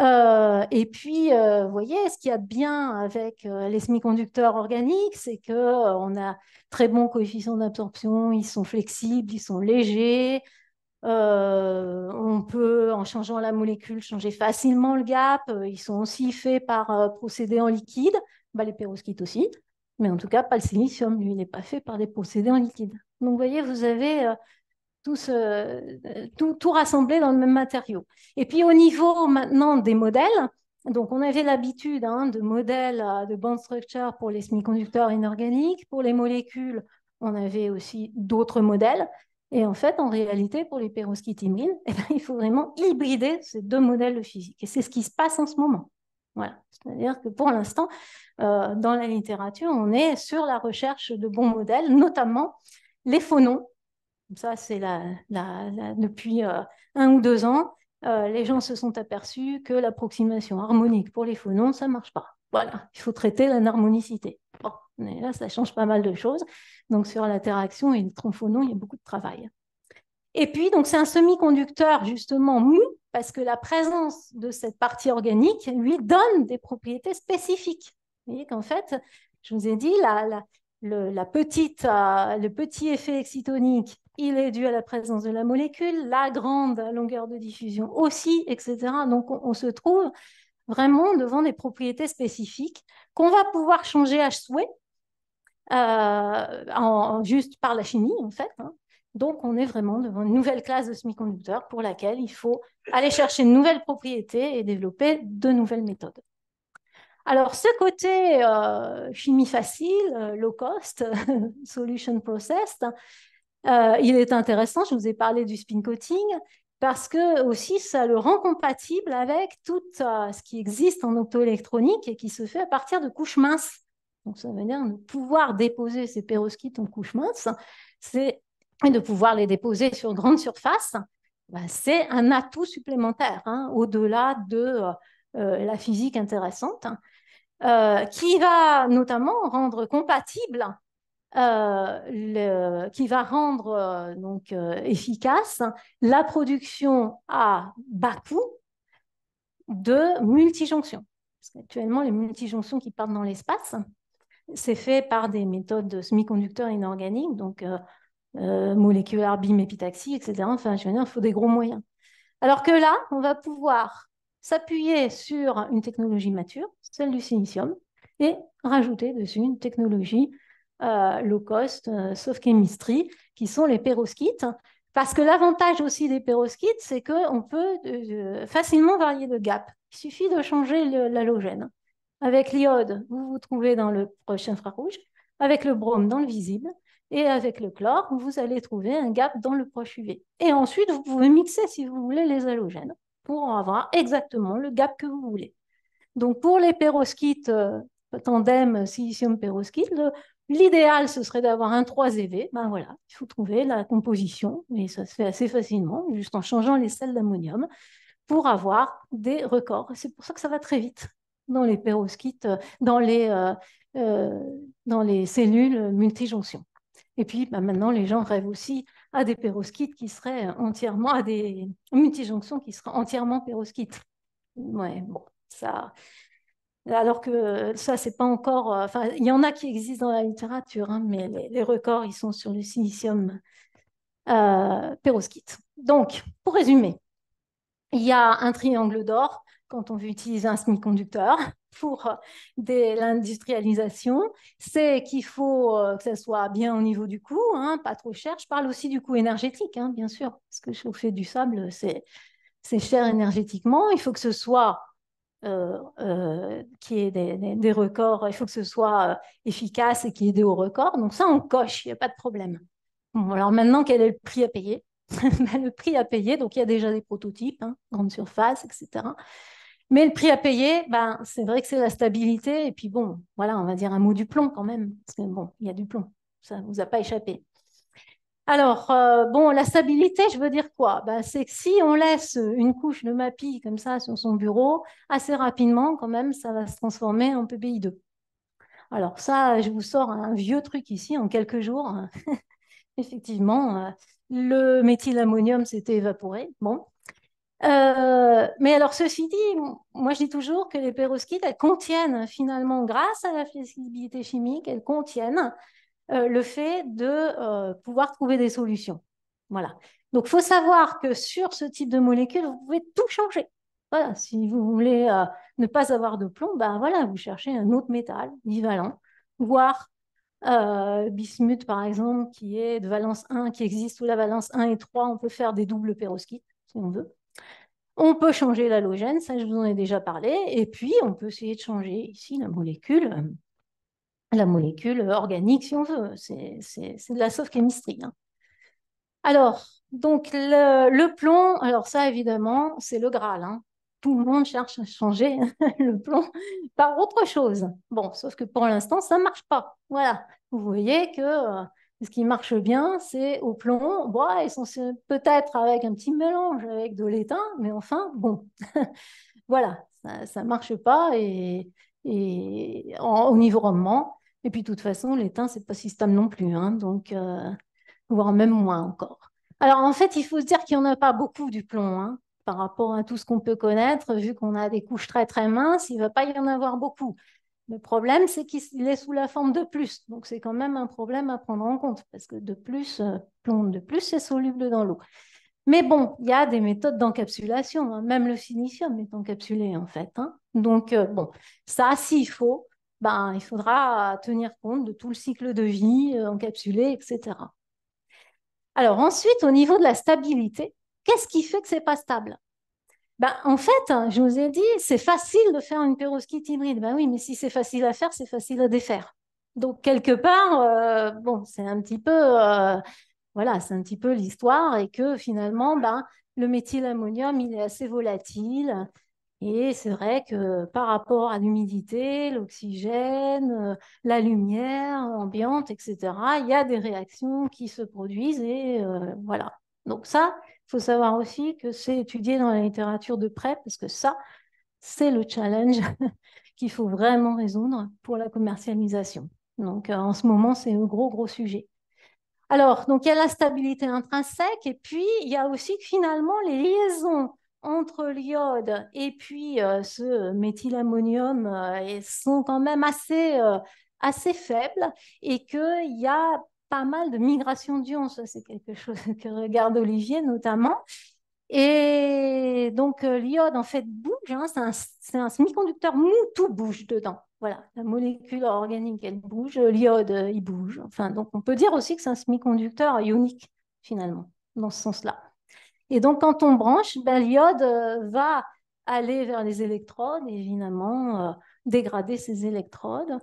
Euh, et puis, vous voyez, ce qu'il y a de bien avec les semi-conducteurs organiques, c'est qu'on a très bons coefficients d'absorption, ils sont flexibles, ils sont légers. on peut, en changeant la molécule, changer facilement le gap. Ils sont aussi faits par procédé en liquide, bah, les perovskites aussi. Mais en tout cas, pas le silicium, lui, il n'est pas fait par des procédés en liquide. Donc, vous voyez, vous avez euh, euh, tout, tout, rassemblé dans le même matériau. Et puis, au niveau maintenant des modèles, donc on avait l'habitude hein, de modèles euh, de band structure pour les semi-conducteurs inorganiques. Pour les molécules, on avait aussi d'autres modèles. Et en fait, en réalité, pour les hybrides, eh ben, il faut vraiment hybrider ces deux modèles de physique. Et c'est ce qui se passe en ce moment. Voilà. C'est-à-dire que pour l'instant, euh, dans la littérature, on est sur la recherche de bons modèles, notamment les phonons. Ça, c'est la, depuis euh, un ou deux ans, euh, les gens se sont aperçus que l'approximation harmonique pour les phonons, ça ne marche pas. Voilà, il faut traiter l'anharmonicité. Bon, mais là, ça change pas mal de choses. Donc, sur l'interaction et le tronc-phonon, il y a beaucoup de travail. Et puis, donc, c'est un semi-conducteur justement mou, parce que la présence de cette partie organique lui donne des propriétés spécifiques. Vous voyez qu'en fait, je vous ai dit, la, la, petite, euh, le petit effet excitonique, il est dû à la présence de la molécule, la grande longueur de diffusion aussi, etc. Donc, on, se trouve vraiment devant des propriétés spécifiques qu'on va pouvoir changer à souhait, euh, juste par la chimie, en fait. Hein. Donc, on est vraiment devant une nouvelle classe de semi-conducteurs pour laquelle il faut aller chercher de nouvelles propriétés et développer de nouvelles méthodes. Alors, ce côté euh, chimie facile, euh, low cost, solution processed, euh, il est intéressant. Je vous ai parlé du spin coating parce que aussi ça le rend compatible avec tout ce qui existe en optoélectronique et qui se fait à partir de couches minces. Donc, ça veut dire pouvoir déposer ces perovskites en couches minces, c'est et de pouvoir les déposer sur grande surface, bah, c'est un atout supplémentaire, hein, au-delà de euh, la physique intéressante, euh, qui va notamment rendre compatible, euh, le, qui va rendre donc efficace la production à bas coût de multijonctions. Parce qu'actuellement, les multijonctions qui partent dans l'espace, c'est fait par des méthodes de semi-conducteurs inorganiques, donc euh, moléculaire, BIM, épitaxie, etc. Enfin, je veux dire, il faut des gros moyens. Alors que là, on va pouvoir s'appuyer sur une technologie mature, celle du silicium, et rajouter dessus une technologie euh, low cost, euh, soft chemistry, qui sont les perovskites. Parce que l'avantage aussi des perovskites, c'est qu'on peut facilement varier de gap. Il suffit de changer l'halogène. Avec l'iode, vous vous trouvez dans le proche infrarouge. Avec le brome, dans le visible. Et avec le chlore, vous allez trouver un gap dans le proche UV. Et ensuite, vous pouvez mixer, si vous voulez, les halogènes pour avoir exactement le gap que vous voulez. Donc, pour les perovskites euh, tandem silicium-perovskite, l'idéal, ce serait d'avoir un 3EV. Ben voilà, il faut trouver la composition, et ça se fait assez facilement, juste en changeant les sels d'ammonium, pour avoir des records. C'est pour ça que ça va très vite dans les perovskites, euh, dans les, euh, dans les cellules multijonctions. Et puis bah, maintenant, les gens rêvent aussi à des perovskites qui seraient entièrement, à des multijonctions qui seraient entièrement perovskites. Ouais, bon, ça. Alors que ça, c'est pas encore. Euh, enfin, il y en a qui existent dans la littérature, hein, mais les, records, ils sont sur le silicium euh. Donc, pour résumer, il y a un triangle d'or quand on veut utiliser un semi-conducteur pour euh, l'industrialisation, c'est qu'il faut euh, que ça soit bien au niveau du coût, hein, pas trop cher. Je parle aussi du coût énergétique, hein, bien sûr, parce que chauffer du sable, c'est cher énergétiquement. Il faut que ce soit qui ait des, records, il faut que ce soit efficace et qu'il y ait des hauts records. Donc ça, on coche, il n'y a pas de problème. Bon, alors maintenant, quel est le prix à payer? Ben, Le prix à payer, donc il y a déjà des prototypes, hein, grande surface, etc. Mais le prix à payer, ben, c'est vrai que c'est la stabilité. Et puis bon, voilà, on va dire un mot du plomb quand même. Parce que bon, il y a du plomb. Ça ne vous a pas échappé. Alors, euh, bon, la stabilité, je veux dire quoi? Ben, C'est que si on laisse une couche de MAPI comme ça sur son bureau, assez rapidement, quand même, ça va se transformer en PBI2. Alors ça, je vous sors un vieux truc ici en quelques jours. Effectivement, euh, le méthylammonium s'était évaporé. Bon. Euh, mais alors, ceci dit, moi je dis toujours que les perovskites, elles contiennent finalement, grâce à la flexibilité chimique, elles contiennent euh, le fait de pouvoir trouver des solutions. Voilà. Donc, il faut savoir que sur ce type de molécule, vous pouvez tout changer. Voilà, si vous voulez ne pas avoir de plomb, ben voilà, vous cherchez un autre métal bivalent, voire euh, bismuth, par exemple, qui est de valence 1, qui existe sous la valence 1 et 3, on peut faire des doubles perovskites, si on veut. On peut changer l'halogène, ça je vous en ai déjà parlé, et puis on peut essayer de changer ici la molécule, euh, la molécule organique, si on veut. C'est de la soft chemistry. Hein. Alors, donc le, plomb, alors ça évidemment, c'est le Graal. Hein tout le monde cherche à changer le plomb par autre chose. Bon, sauf que pour l'instant, ça ne marche pas. Voilà. Vous voyez que euh, ce qui marche bien, c'est au plomb. Sont peut-être avec un petit mélange avec de l'étain, mais enfin, bon. voilà, ça ne marche pas et au niveau rendement. Et puis, de toute façon, l'étain, c'est pas si stable non plus. Hein, donc, euh, voire même moins encore. Alors, en fait, il faut se dire qu'il n'y en a pas beaucoup du plomb. Hein par rapport à tout ce qu'on peut connaître, vu qu'on a des couches très très minces, il ne va pas y en avoir beaucoup. Le problème, c'est qu'il est sous la forme de plus. Donc, c'est quand même un problème à prendre en compte, parce que de plus, euh, plomb de plus, c'est soluble dans l'eau. Mais bon, il y a des méthodes d'encapsulation. Hein. Même le silicium est encapsulé, en fait. Hein. Donc, euh, bon, ça, s'il faut, ben, il faudra tenir compte de tout le cycle de vie, euh, encapsulé, etc. Alors, ensuite, au niveau de la stabilité, Qu'est-ce qui fait que c'est pas stable? Ben, En fait, je vous ai dit, c'est facile de faire une perovskite hybride. Ben oui, mais si c'est facile à faire, c'est facile à défaire. Donc, quelque part, euh, bon, c'est un petit peu, euh, voilà, c'est un petit peu l'histoire et que finalement, ben, le méthylammonium, il est assez volatile. Et c'est vrai que par rapport à l'humidité, l'oxygène, euh, la lumière ambiante, etc., il y a des réactions qui se produisent et voilà. Donc ça, faut savoir aussi que c'est étudié dans la littérature de près, parce que ça, c'est le challenge qu'il faut vraiment résoudre pour la commercialisation. Donc euh, en ce moment, c'est un gros, gros sujet. Alors, donc il y a la stabilité intrinsèque, et puis il y a aussi finalement les liaisons entre l'iode et puis euh, ce méthylammonium euh, sont quand même assez, assez faibles et qu'il y a pas mal de migration d'ions. Ça, c'est quelque chose que regarde Olivier notamment. Et donc, euh, l'iode, en fait, bouge. Hein, c'est un, semi-conducteur mou, tout bouge dedans. Voilà, la molécule organique, elle bouge. L'iode, euh, il bouge. Enfin, donc, on peut dire aussi que c'est un semi-conducteur ionique, finalement, dans ce sens-là. Et donc, quand on branche, ben, l'iode euh, va aller vers les électrodes évidemment dégrader ces électrodes.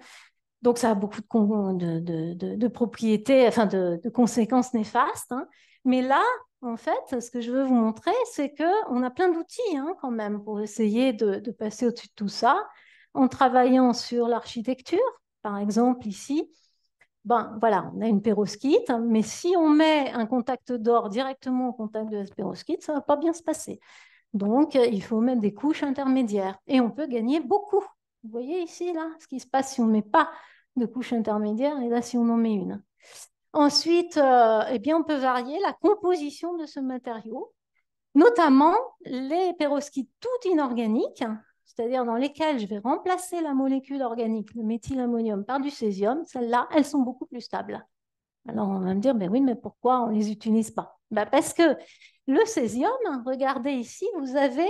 Donc, ça a beaucoup de, propriétés, enfin de, conséquences néfastes. Hein. Mais là, en fait, ce que je veux vous montrer, c'est qu'on a plein d'outils hein, quand même pour essayer de, passer au-dessus de tout ça, en travaillant sur l'architecture. Par exemple, ici, ben, voilà, on a une pérovskite, mais si on met un contact d'or directement au contact de la pérovskite, ça ne va pas bien se passer. Donc, il faut mettre des couches intermédiaires et on peut gagner beaucoup vous voyez ici, là, ce qui se passe si on ne met pas de couche intermédiaire et là, si on en met une. Ensuite, euh, eh bien, on peut varier la composition de ce matériau, notamment les perovskites tout inorganiques, c'est-à-dire dans lesquels je vais remplacer la molécule organique, le méthylammonium, par du césium. Celles-là, elles sont beaucoup plus stables. Alors, on va me dire, ben oui, mais pourquoi on ne les utilise pas? Ben Parce que le césium, regardez ici, vous avez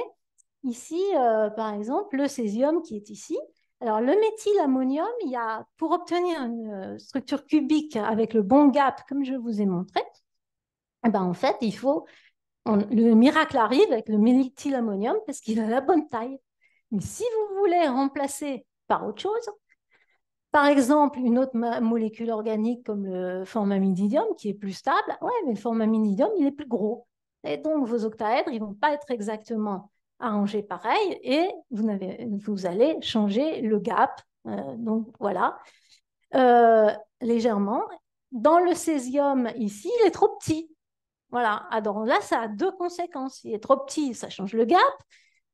Ici, euh, par exemple, le césium qui est ici. Alors, le méthylammonium, il y a, pour obtenir une euh, structure cubique avec le bon gap, comme je vous ai montré, eh ben, en fait, il faut. le miracle arrive avec le méthylammonium parce qu'il a la bonne taille. Mais si vous voulez remplacer par autre chose, par exemple, une autre molécule organique comme le formamidium qui est plus stable, ouais, mais le formamidium, il est plus gros. Et donc, vos octaèdres, ils ne vont pas être exactement arrangés pareil et vous, allez changer le gap. Euh, donc, voilà, euh, légèrement. Dans le césium, ici, il est trop petit. Voilà, alors là, ça a deux conséquences. Il est trop petit, ça change le gap.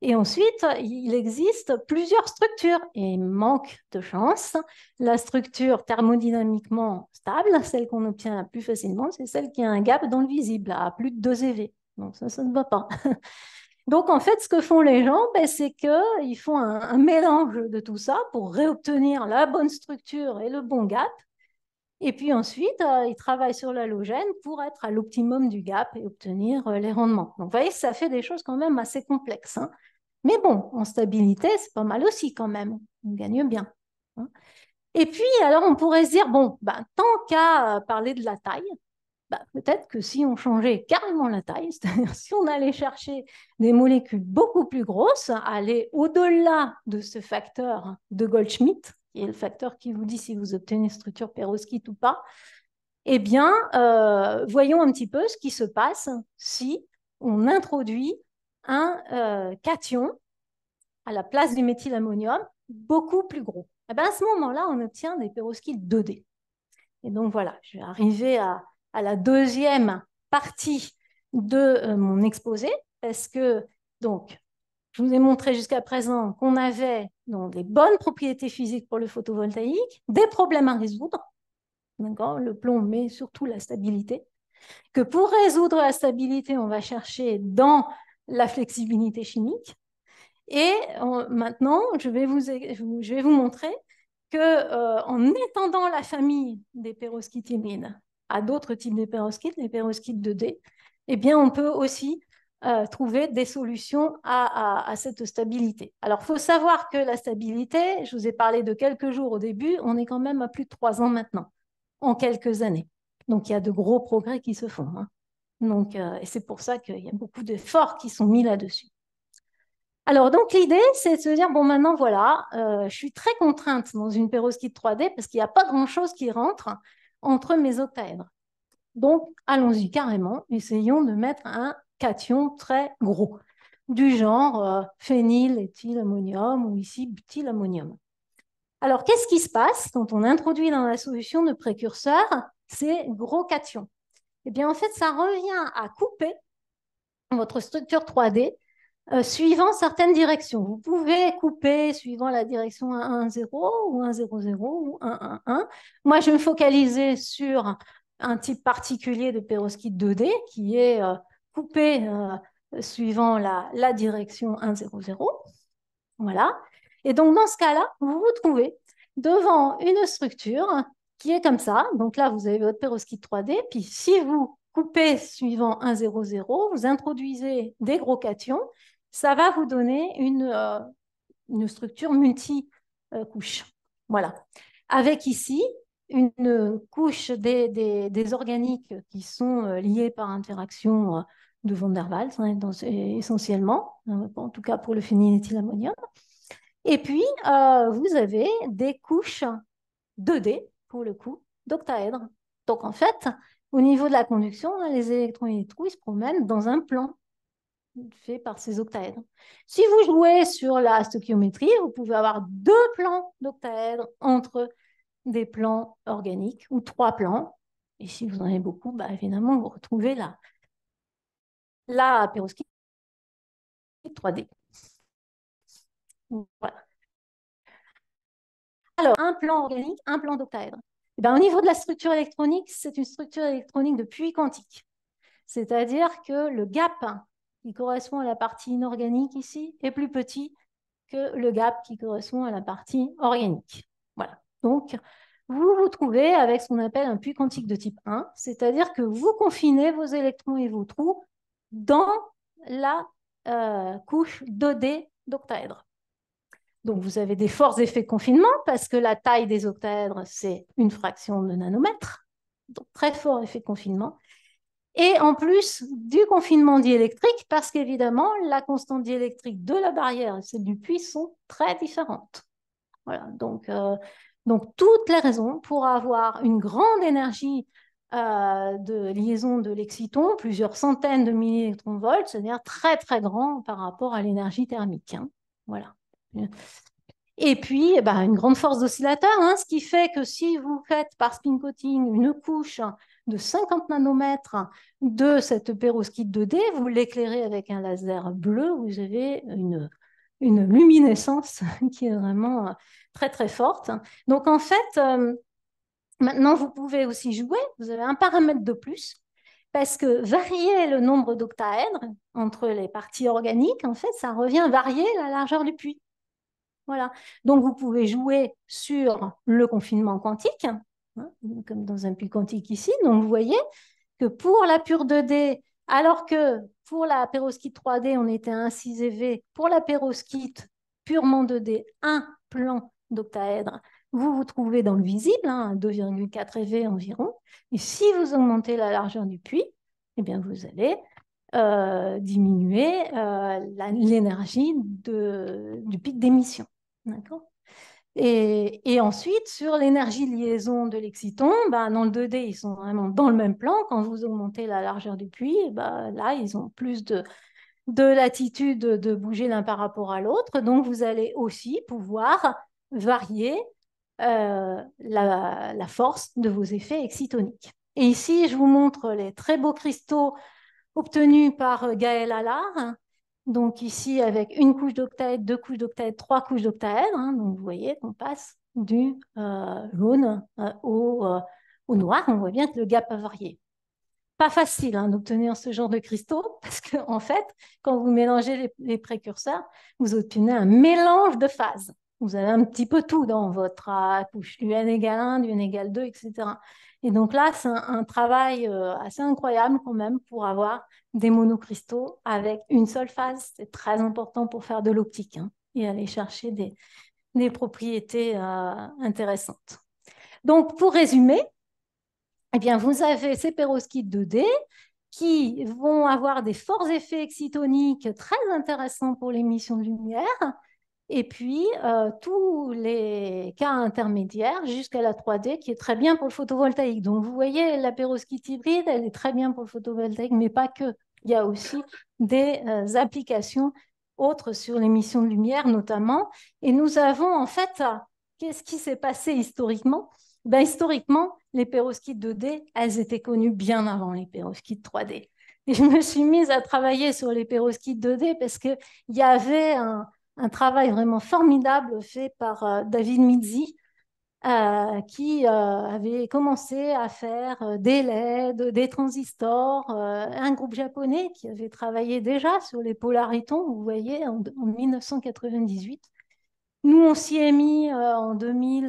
Et ensuite, il existe plusieurs structures et manque de chance. La structure thermodynamiquement stable, celle qu'on obtient plus facilement, c'est celle qui a un gap dans le visible, à plus de 2 EV. Donc ça, ça ne va pas. Donc en fait, ce que font les gens, ben, c'est qu'ils font un, mélange de tout ça pour réobtenir la bonne structure et le bon gap. Et puis ensuite, euh, ils travaillent sur l'halogène pour être à l'optimum du gap et obtenir euh, les rendements. Donc vous voyez, ça fait des choses quand même assez complexes. Hein. Mais bon, en stabilité, c'est pas mal aussi quand même. On gagne bien. Hein. Et puis, alors, on pourrait se dire, bon, ben, tant qu'à euh, parler de la taille, ben, peut-être que si on changeait carrément la taille, c'est-à-dire si on allait chercher des molécules beaucoup plus grosses, aller au-delà de ce facteur de Goldschmidt, qui est le facteur qui vous dit si vous obtenez une structure perovskite ou pas, eh bien, euh, voyons un petit peu ce qui se passe si on introduit un euh, cation à la place du méthylammonium beaucoup plus gros. Eh bien, à ce moment-là, on obtient des perovskites 2D. Et donc voilà, je vais arriver à, la deuxième partie de euh, mon exposé, parce que donc je vous ai montré jusqu'à présent qu'on avait des bonnes propriétés physiques pour le photovoltaïque, des problèmes à résoudre, le plomb, mais surtout la stabilité, que pour résoudre la stabilité, on va chercher dans la flexibilité chimique. Et maintenant, je vais vous, montrer que euh, en étendant la famille des perovskites hybrides à d'autres types de perovskites, les perovskites 2D, eh bien, on peut aussi euh, trouver des solutions à, cette stabilité. Alors, il faut savoir que la stabilité, je vous ai parlé de quelques jours au début, on est quand même à plus de trois ans maintenant, en quelques années. Donc, il y a de gros progrès qui se font. Hein. Donc, euh, et c'est pour ça qu'il y a beaucoup d'efforts qui sont mis là-dessus. Alors, donc, l'idée, c'est de se dire, bon, maintenant, voilà, euh, je suis très contrainte dans une perovskite 3D parce qu'il n'y a pas grand-chose qui rentre entre mes octaèdres. Donc, allons-y carrément, essayons de mettre un cations très gros, du genre euh, phényléthylammonium ou ici butylammonium. Alors, qu'est-ce qui se passe quand on introduit dans la solution de précurseur ces gros cations? Eh bien, en fait, ça revient à couper votre structure 3D euh, suivant certaines directions. Vous pouvez couper suivant la direction 1-1-0 ou 1-0-0 ou 1-1-1. Moi, je vais me focaliser sur un type particulier de perovskite 2D qui est euh, couper euh, suivant la, la direction 1, 0, 0. Voilà. Et donc, dans ce cas-là, vous vous trouvez devant une structure qui est comme ça. Donc là, vous avez votre perovskite 3D. Puis si vous coupez suivant 1, 0, 0, vous introduisez des gros cations, ça va vous donner une, euh, structure multi-couche. voilà. Avec ici une couche des, organiques qui sont euh, liés par interaction de Van der Waals, essentiellement, hein, en tout cas pour le phényléthylammonium. Et puis, euh, vous avez des couches 2D, pour le coup, d'octaèdres. Donc, en fait, au niveau de la conduction, hein, les électrons et les trous, ils se promènent dans un plan fait par ces octaèdres. Si vous jouez sur la stoichiométrie, vous pouvez avoir deux plans d'octaèdres entre des plans organiques ou trois plans. Et si vous en avez beaucoup, bah, évidemment, vous retrouvez la, la perovskite 3D. Voilà. Alors, un plan organique, un plan d'octaèdre. Eh ben, au niveau de la structure électronique, c'est une structure électronique de puits quantique. C'est-à-dire que le gap qui correspond à la partie inorganique ici est plus petit que le gap qui correspond à la partie organique. Voilà. Donc, vous vous trouvez avec ce qu'on appelle un puits quantique de type 1, c'est-à-dire que vous confinez vos électrons et vos trous dans la euh, couche 2D d'octaèdre. Donc, vous avez des forts effets de confinement parce que la taille des octaèdres, c'est une fraction de nanomètre. Donc, très fort effet de confinement. Et en plus du confinement diélectrique, parce qu'évidemment, la constante diélectrique de la barrière et celle du puits sont très différentes. Voilà, donc, euh, donc toutes les raisons pour avoir une grande énergie euh, de liaison de l'exciton, plusieurs centaines de milliélectronvolts, c'est-à-dire très très grand par rapport à l'énergie thermique. Hein. Voilà. Et puis, eh ben, une grande force d'oscillateur, hein, ce qui fait que si vous faites par spin coating une couche de 50 nanomètres de cette perovskite 2D, vous l'éclairez avec un laser bleu, vous avez une, une luminescence qui est vraiment très très forte. Donc en fait, euh, maintenant vous pouvez aussi jouer, vous avez un paramètre de plus, parce que varier le nombre d'octaèdres entre les parties organiques, en fait, ça revient à varier la largeur du puits. Voilà. Donc, vous pouvez jouer sur le confinement quantique, hein, comme dans un puits quantique ici. Donc, vous voyez que pour la pure 2D, alors que pour la pérovskite 3D, on était à 1 6 EV, pour la pérovskite purement 2D, un plan d'octaèdre, vous vous trouvez dans le visible, hein, 2,4 EV environ. Et si vous augmentez la largeur du puits, eh bien, vous allez euh, diminuer euh, l'énergie du pic d'émission. D'accord? Et, ensuite, sur l'énergie liaison de l'exciton, bah, dans le 2D, ils sont vraiment dans le même plan. Quand vous augmentez la largeur du puits, bah, là, ils ont plus de, de latitude de bouger l'un par rapport à l'autre. Donc, vous allez aussi pouvoir varier euh, la, la, force de vos effets excitoniques. Et ici, je vous montre les très beaux cristaux obtenus par Gaël Allard donc ici, avec une couche d'octaèdre, deux couches d'octaèdre, trois couches d'octaèdre. Hein, donc vous voyez qu'on passe du euh, jaune euh, au, euh, au, noir. On voit bien que le gap a varié. Pas facile hein, d'obtenir ce genre de cristaux parce qu'en en fait, quand vous mélangez les, précurseurs, vous obtenez un mélange de phases. Vous avez un petit peu tout dans votre couche, du n égale 1, du n égale 2, etc. Et donc là, c'est un, travail euh, assez incroyable quand même pour avoir des monocristaux avec une seule phase. C'est très important pour faire de l'optique hein, et aller chercher des, propriétés euh, intéressantes. Donc, pour résumer, eh bien, vous avez ces perovskites 2D qui vont avoir des forts effets excitoniques très intéressants pour l'émission de lumière et puis euh, tous les cas intermédiaires jusqu'à la 3D qui est très bien pour le photovoltaïque. Donc vous voyez, la pérovskite hybride, elle est très bien pour le photovoltaïque, mais pas que. Il y a aussi des euh, applications autres sur l'émission de lumière notamment. Et nous avons en fait, qu'est-ce qui s'est passé historiquement? Ben, Historiquement, les pérovskites 2D, elles étaient connues bien avant les pérovskites 3D. Et je me suis mise à travailler sur les pérovskites 2D parce qu'il y avait un, un travail vraiment formidable fait par euh, David Mizzi, euh, qui euh, avait commencé à faire des LED, des transistors, un groupe japonais qui avait travaillé déjà sur les polaritons, vous voyez, en, 1998. Nous, on s'y est mis en 2000.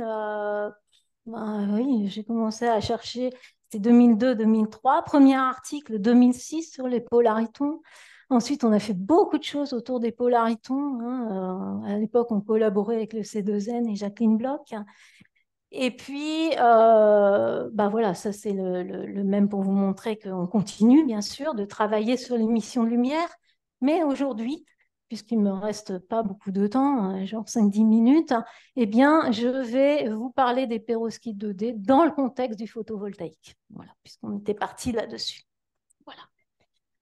Ben oui, j'ai commencé à chercher, c'était 2002-2003. Premier article 2006 sur les polaritons. Ensuite, on a fait beaucoup de choses autour des polaritons. Hein. Euh, à l'époque, on collaborait avec le C2N et Jacqueline Bloch. Et puis, euh, bah voilà, ça c'est le, même pour vous montrer qu'on continue, bien sûr, de travailler sur l'émission de lumière. Mais aujourd'hui, puisqu'il ne me reste pas beaucoup de temps, hein, genre 5-10 minutes, eh bien, je vais vous parler des perovskites 2D dans le contexte du photovoltaïque. Voilà, puisqu'on était parti là-dessus.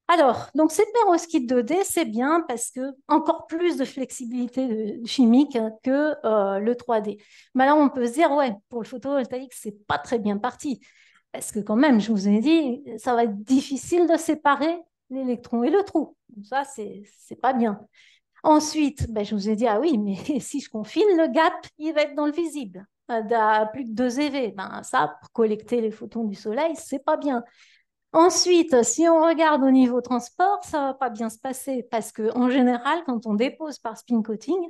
Alors, donc ces perovskites 2D, c'est bien parce que encore plus de flexibilité chimique que euh, le 3D. Mais là, on peut se dire, ouais, pour le photovoltaïque, c'est pas très bien parti. Parce que quand même, je vous ai dit, ça va être difficile de séparer l'électron et le trou. Ça, c'est pas bien. Ensuite, ben, je vous ai dit, ah oui, mais si je confine, le gap, il va être dans le visible, à plus de 2 EV. Ça, pour collecter les photons du soleil, c'est pas bien. Ensuite, si on regarde au niveau transport, ça va pas bien se passer parce que en général, quand on dépose par spin coating,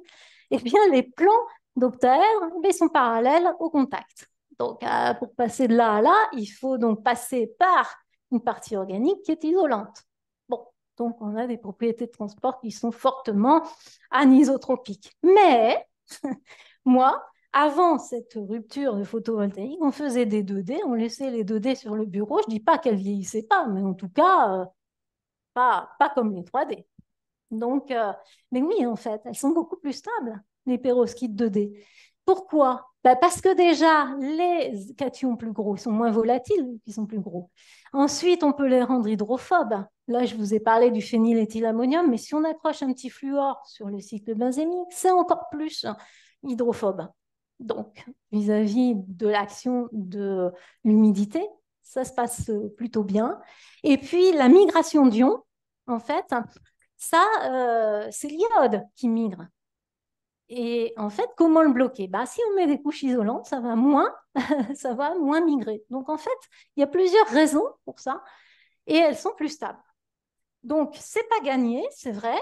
eh bien, les plans d'octaèdre eh sont parallèles au contact. Donc, euh, pour passer de là à là, il faut donc passer par une partie organique qui est isolante. Bon, donc on a des propriétés de transport qui sont fortement anisotropiques. Mais moi, avant cette rupture de photovoltaïque, on faisait des 2D, on laissait les 2D sur le bureau. Je ne dis pas qu'elles vieillissaient pas, mais en tout cas, euh, pas, pas comme les 3D. Donc, euh, mais oui, en fait, elles sont beaucoup plus stables, les perovskites 2D. Pourquoi? Bah, Parce que déjà, les cations plus gros sont moins volatiles, ils sont plus gros. Ensuite, on peut les rendre hydrophobes. Là, je vous ai parlé du phényléthylammonium, mais si on accroche un petit fluor sur le cycle benzémique, c'est encore plus hydrophobe. Donc, vis-à-vis de l'action de l'humidité, ça se passe plutôt bien. Et puis, la migration d'ions, en fait, ça, euh, c'est l'iode qui migre. Et en fait, comment le bloquer? Bah, Si on met des couches isolantes, ça va moins, ça va moins migrer. Donc en fait, il y a plusieurs raisons pour ça, et elles sont plus stables. Donc c'est pas gagné, c'est vrai.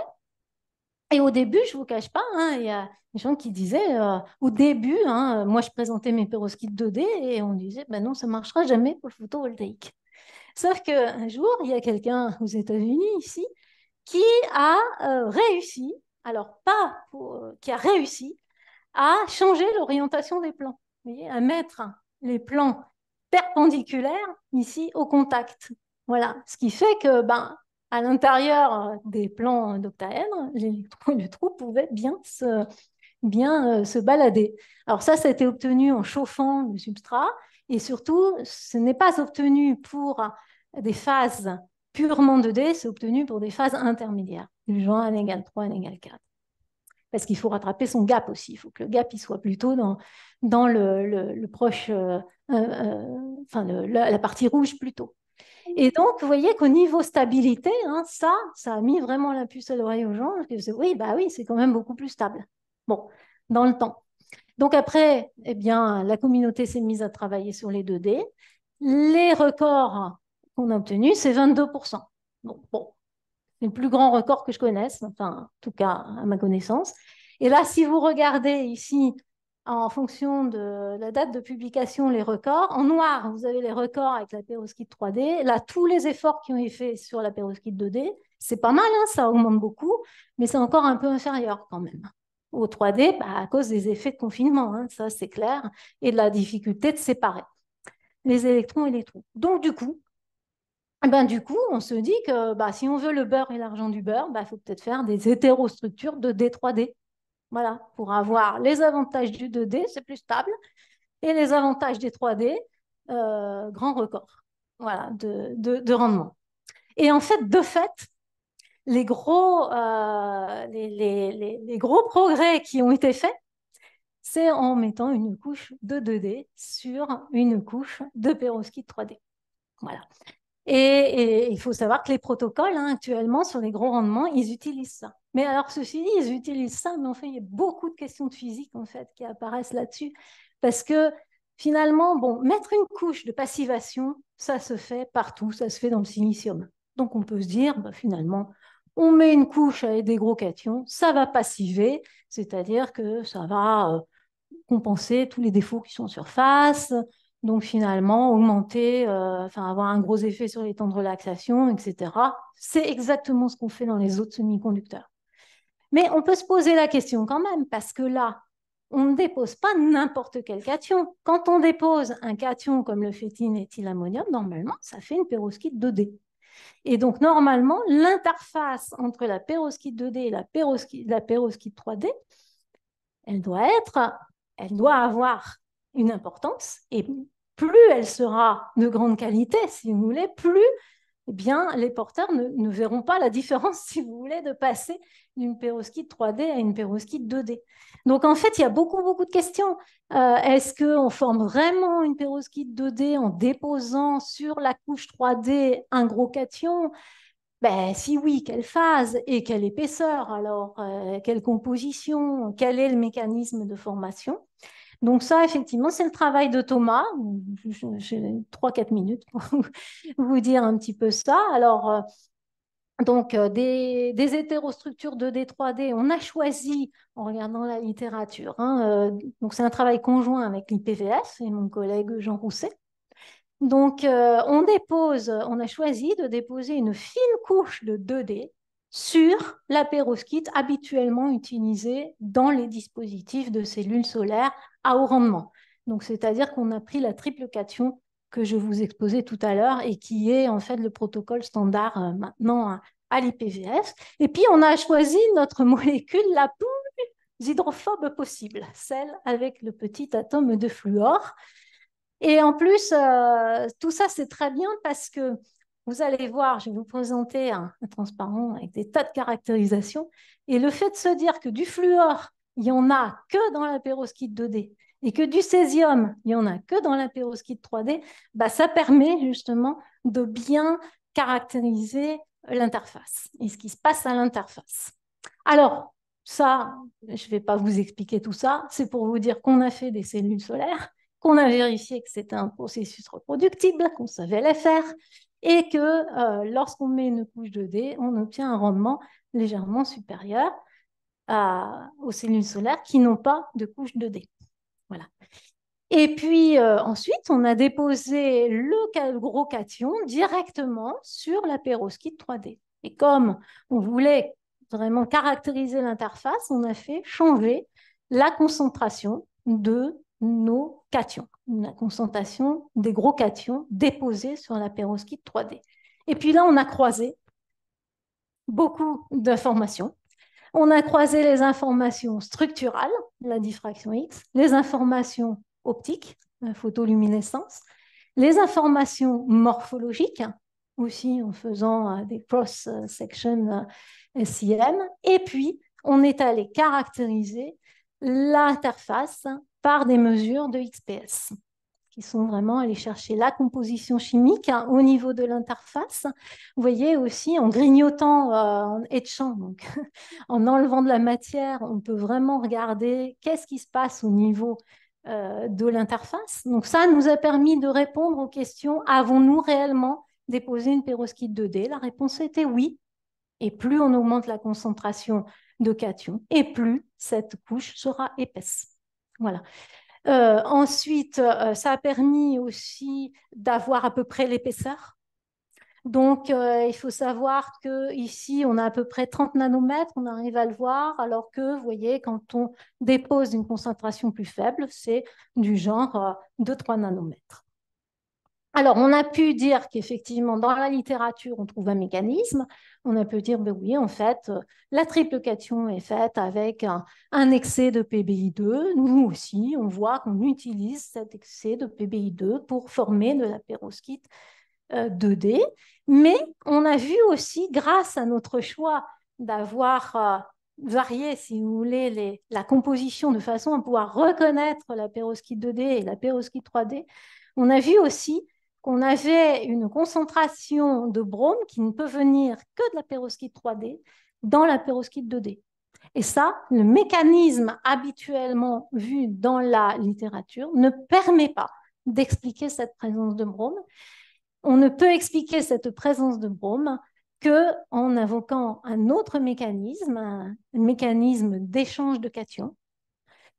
Et au début, je vous cache pas, hein, il y a des gens qui disaient, euh, au début, hein, moi je présentais mes perovskites 2D et on disait, ben non, ça marchera jamais pour le photovoltaïque. Sauf qu'un jour, il y a quelqu'un aux États-Unis ici qui a euh, réussi alors pas euh, qui a réussi à changer l'orientation des plans, à mettre les plans perpendiculaires ici au contact. Voilà, ce qui fait que ben, à l'intérieur des plans d'octaèdre, le trou pouvaient bien euh, se balader. Alors ça, ça a été obtenu en chauffant le substrat et surtout, ce n'est pas obtenu pour des phases purement 2D, c'est obtenu pour des phases intermédiaires du genre n égale 3, n égale 4. Parce qu'il faut rattraper son gap aussi. Il faut que le gap il soit plutôt dans, le, proche, euh, euh, enfin la, partie rouge plutôt. Et donc, vous voyez qu'au niveau stabilité, hein, ça, ça a mis vraiment la puce à l'oreille aux gens. Oui, bah oui, c'est quand même beaucoup plus stable. Bon, dans le temps. Donc après, eh bien, la communauté s'est mise à travailler sur les 2D. Les records qu'on a obtenus, c'est 22%. bon, c'est le plus grand record que je connaisse, enfin, en tout cas, à ma connaissance. Et là, si vous regardez ici, en fonction de la date de publication, les records, en noir, vous avez les records avec la perovskite 3D. Là, tous les efforts qui ont été faits sur la perovskite 2D, c'est pas mal, hein, ça augmente beaucoup, mais c'est encore un peu inférieur quand même au 3D bah, à cause des effets de confinement, hein, ça c'est clair, et de la difficulté de séparer les électrons et les trous. Donc du coup, eh ben, du coup, on se dit que bah, si on veut le beurre et l'argent du beurre, il bah, faut peut-être faire des hétérostructures de D3D. Voilà, pour avoir les avantages du 2D, c'est plus stable, et les avantages des 3D, euh, grand record voilà, de, rendement. Et en fait, de fait, les gros, euh, les, gros progrès qui ont été faits, c'est en mettant une couche de 2D sur une couche de perovskite 3D. Voilà. Et, il faut savoir que les protocoles, hein, actuellement, sur les gros rendements, ils utilisent ça. Mais alors, ceci dit, ils utilisent ça, mais en fait, il y a beaucoup de questions de physique, en fait, qui apparaissent là-dessus. Parce que, finalement, bon, mettre une couche de passivation, ça se fait partout, ça se fait dans le silicium. Donc, on peut se dire, bah, finalement, on met une couche avec des gros cations, ça va passiver, c'est-à-dire que ça va euh, compenser tous les défauts qui sont en surface, donc finalement, augmenter, euh, enfin avoir un gros effet sur les temps de relaxation, etc. C'est exactement ce qu'on fait dans les autres semi-conducteurs. Mais on peut se poser la question quand même, parce que là, on ne dépose pas n'importe quel cation. Quand on dépose un cation comme le fétinéthylammonium, normalement, ça fait une perovskite 2D. Et donc, normalement, l'interface entre la perovskite 2D et la perovskite, la perovskite 3D, elle doit elle doit avoir une importance. Et plus elle sera de grande qualité, si vous voulez, plus eh bien, les porteurs ne, verront pas la différence, si vous voulez, de passer d'une perovskite 3D à une perovskite 2D. Donc, en fait, il y a beaucoup, beaucoup de questions. Euh, est-ce qu'on forme vraiment une perovskite 2D en déposant sur la couche 3D un gros cation ben, si oui, quelle phase et quelle épaisseur? Alors, euh, quelle composition? Quel est le mécanisme de formation? Donc ça, effectivement, c'est le travail de Thomas. J'ai 3-4 minutes pour vous dire un petit peu ça. Alors, euh, donc, euh, des, hétérostructures 2D, 3D, on a choisi, en regardant la littérature, hein, euh, donc c'est un travail conjoint avec l'IPVS et mon collègue Jean Rousset. Donc, on dépose, on a choisi de déposer une fine couche de 2D sur la pérovskite habituellement utilisée dans les dispositifs de cellules solaires à haut rendement. Donc, c'est-à-dire qu'on a pris la triple cation que je vous exposais tout à l'heure et qui est en fait le protocole standard euh, maintenant à l'IPVS. Et puis, on a choisi notre molécule la plus hydrophobe possible, celle avec le petit atome de fluor. Et en plus, euh, tout ça, c'est très bien parce que vous allez voir, je vais vous présenter un, transparent avec des tas de caractérisations. Et le fait de se dire que du fluor, il n'y en a que dans la pérovskite 2D et que du césium, il n'y en a que dans la pérovskite 3D, bah, ça permet justement de bien caractériser l'interface et ce qui se passe à l'interface. Alors, ça, je ne vais pas vous expliquer tout ça, c'est pour vous dire qu'on a fait des cellules solaires, qu'on a vérifié que c'était un processus reproductible, qu'on savait les faire, et que euh, lorsqu'on met une couche 2D, on obtient un rendement légèrement supérieur aux cellules solaires qui n'ont pas de couche 2D. Voilà. Et puis euh, ensuite, on a déposé le gros cation directement sur la pérovskite 3D. Et comme on voulait vraiment caractériser l'interface, on a fait changer la concentration de nos cations, la concentration des gros cations déposés sur la pérovskite 3D. Et puis là, on a croisé beaucoup d'informations. On a croisé les informations structurales, la diffraction X, les informations optique, la photoluminescence, les informations morphologiques, aussi en faisant euh, des cross-section euh, SIM, et puis on est allé caractériser l'interface par des mesures de XPS qui sont vraiment allés chercher la composition chimique hein, au niveau de l'interface. Vous voyez aussi en grignotant, euh, en etchant, en enlevant de la matière, on peut vraiment regarder qu'est-ce qui se passe au niveau euh, de l'interface. Donc ça nous a permis de répondre aux questions avons-nous réellement déposé une pérovskite 2D La réponse était oui. Et plus on augmente la concentration de cations, et plus cette couche sera épaisse. Euh, ensuite, euh, ça a permis aussi d'avoir à peu près l'épaisseur donc, euh, il faut savoir qu'ici, on a à peu près 30 nanomètres, on arrive à le voir, alors que, vous voyez, quand on dépose une concentration plus faible, c'est du genre 2-3 euh, nanomètres. Alors, on a pu dire qu'effectivement, dans la littérature, on trouve un mécanisme. On a pu dire, ben oui, en fait, la triple cation est faite avec un, excès de PBI2. Nous aussi, on voit qu'on utilise cet excès de PBI2 pour former de la pérovskite 2D. Euh, Mais on a vu aussi, grâce à notre choix d'avoir euh, varié, si vous voulez, la composition de façon à pouvoir reconnaître la pérovskite 2D et la pérovskite 3D, on a vu aussi qu'on avait une concentration de brome qui ne peut venir que de la pérovskite 3D dans la pérovskite 2D. Et ça, le mécanisme habituellement vu dans la littérature ne permet pas d'expliquer cette présence de brome on ne peut expliquer cette présence de brome que en invoquant un autre mécanisme, un, mécanisme d'échange de cations,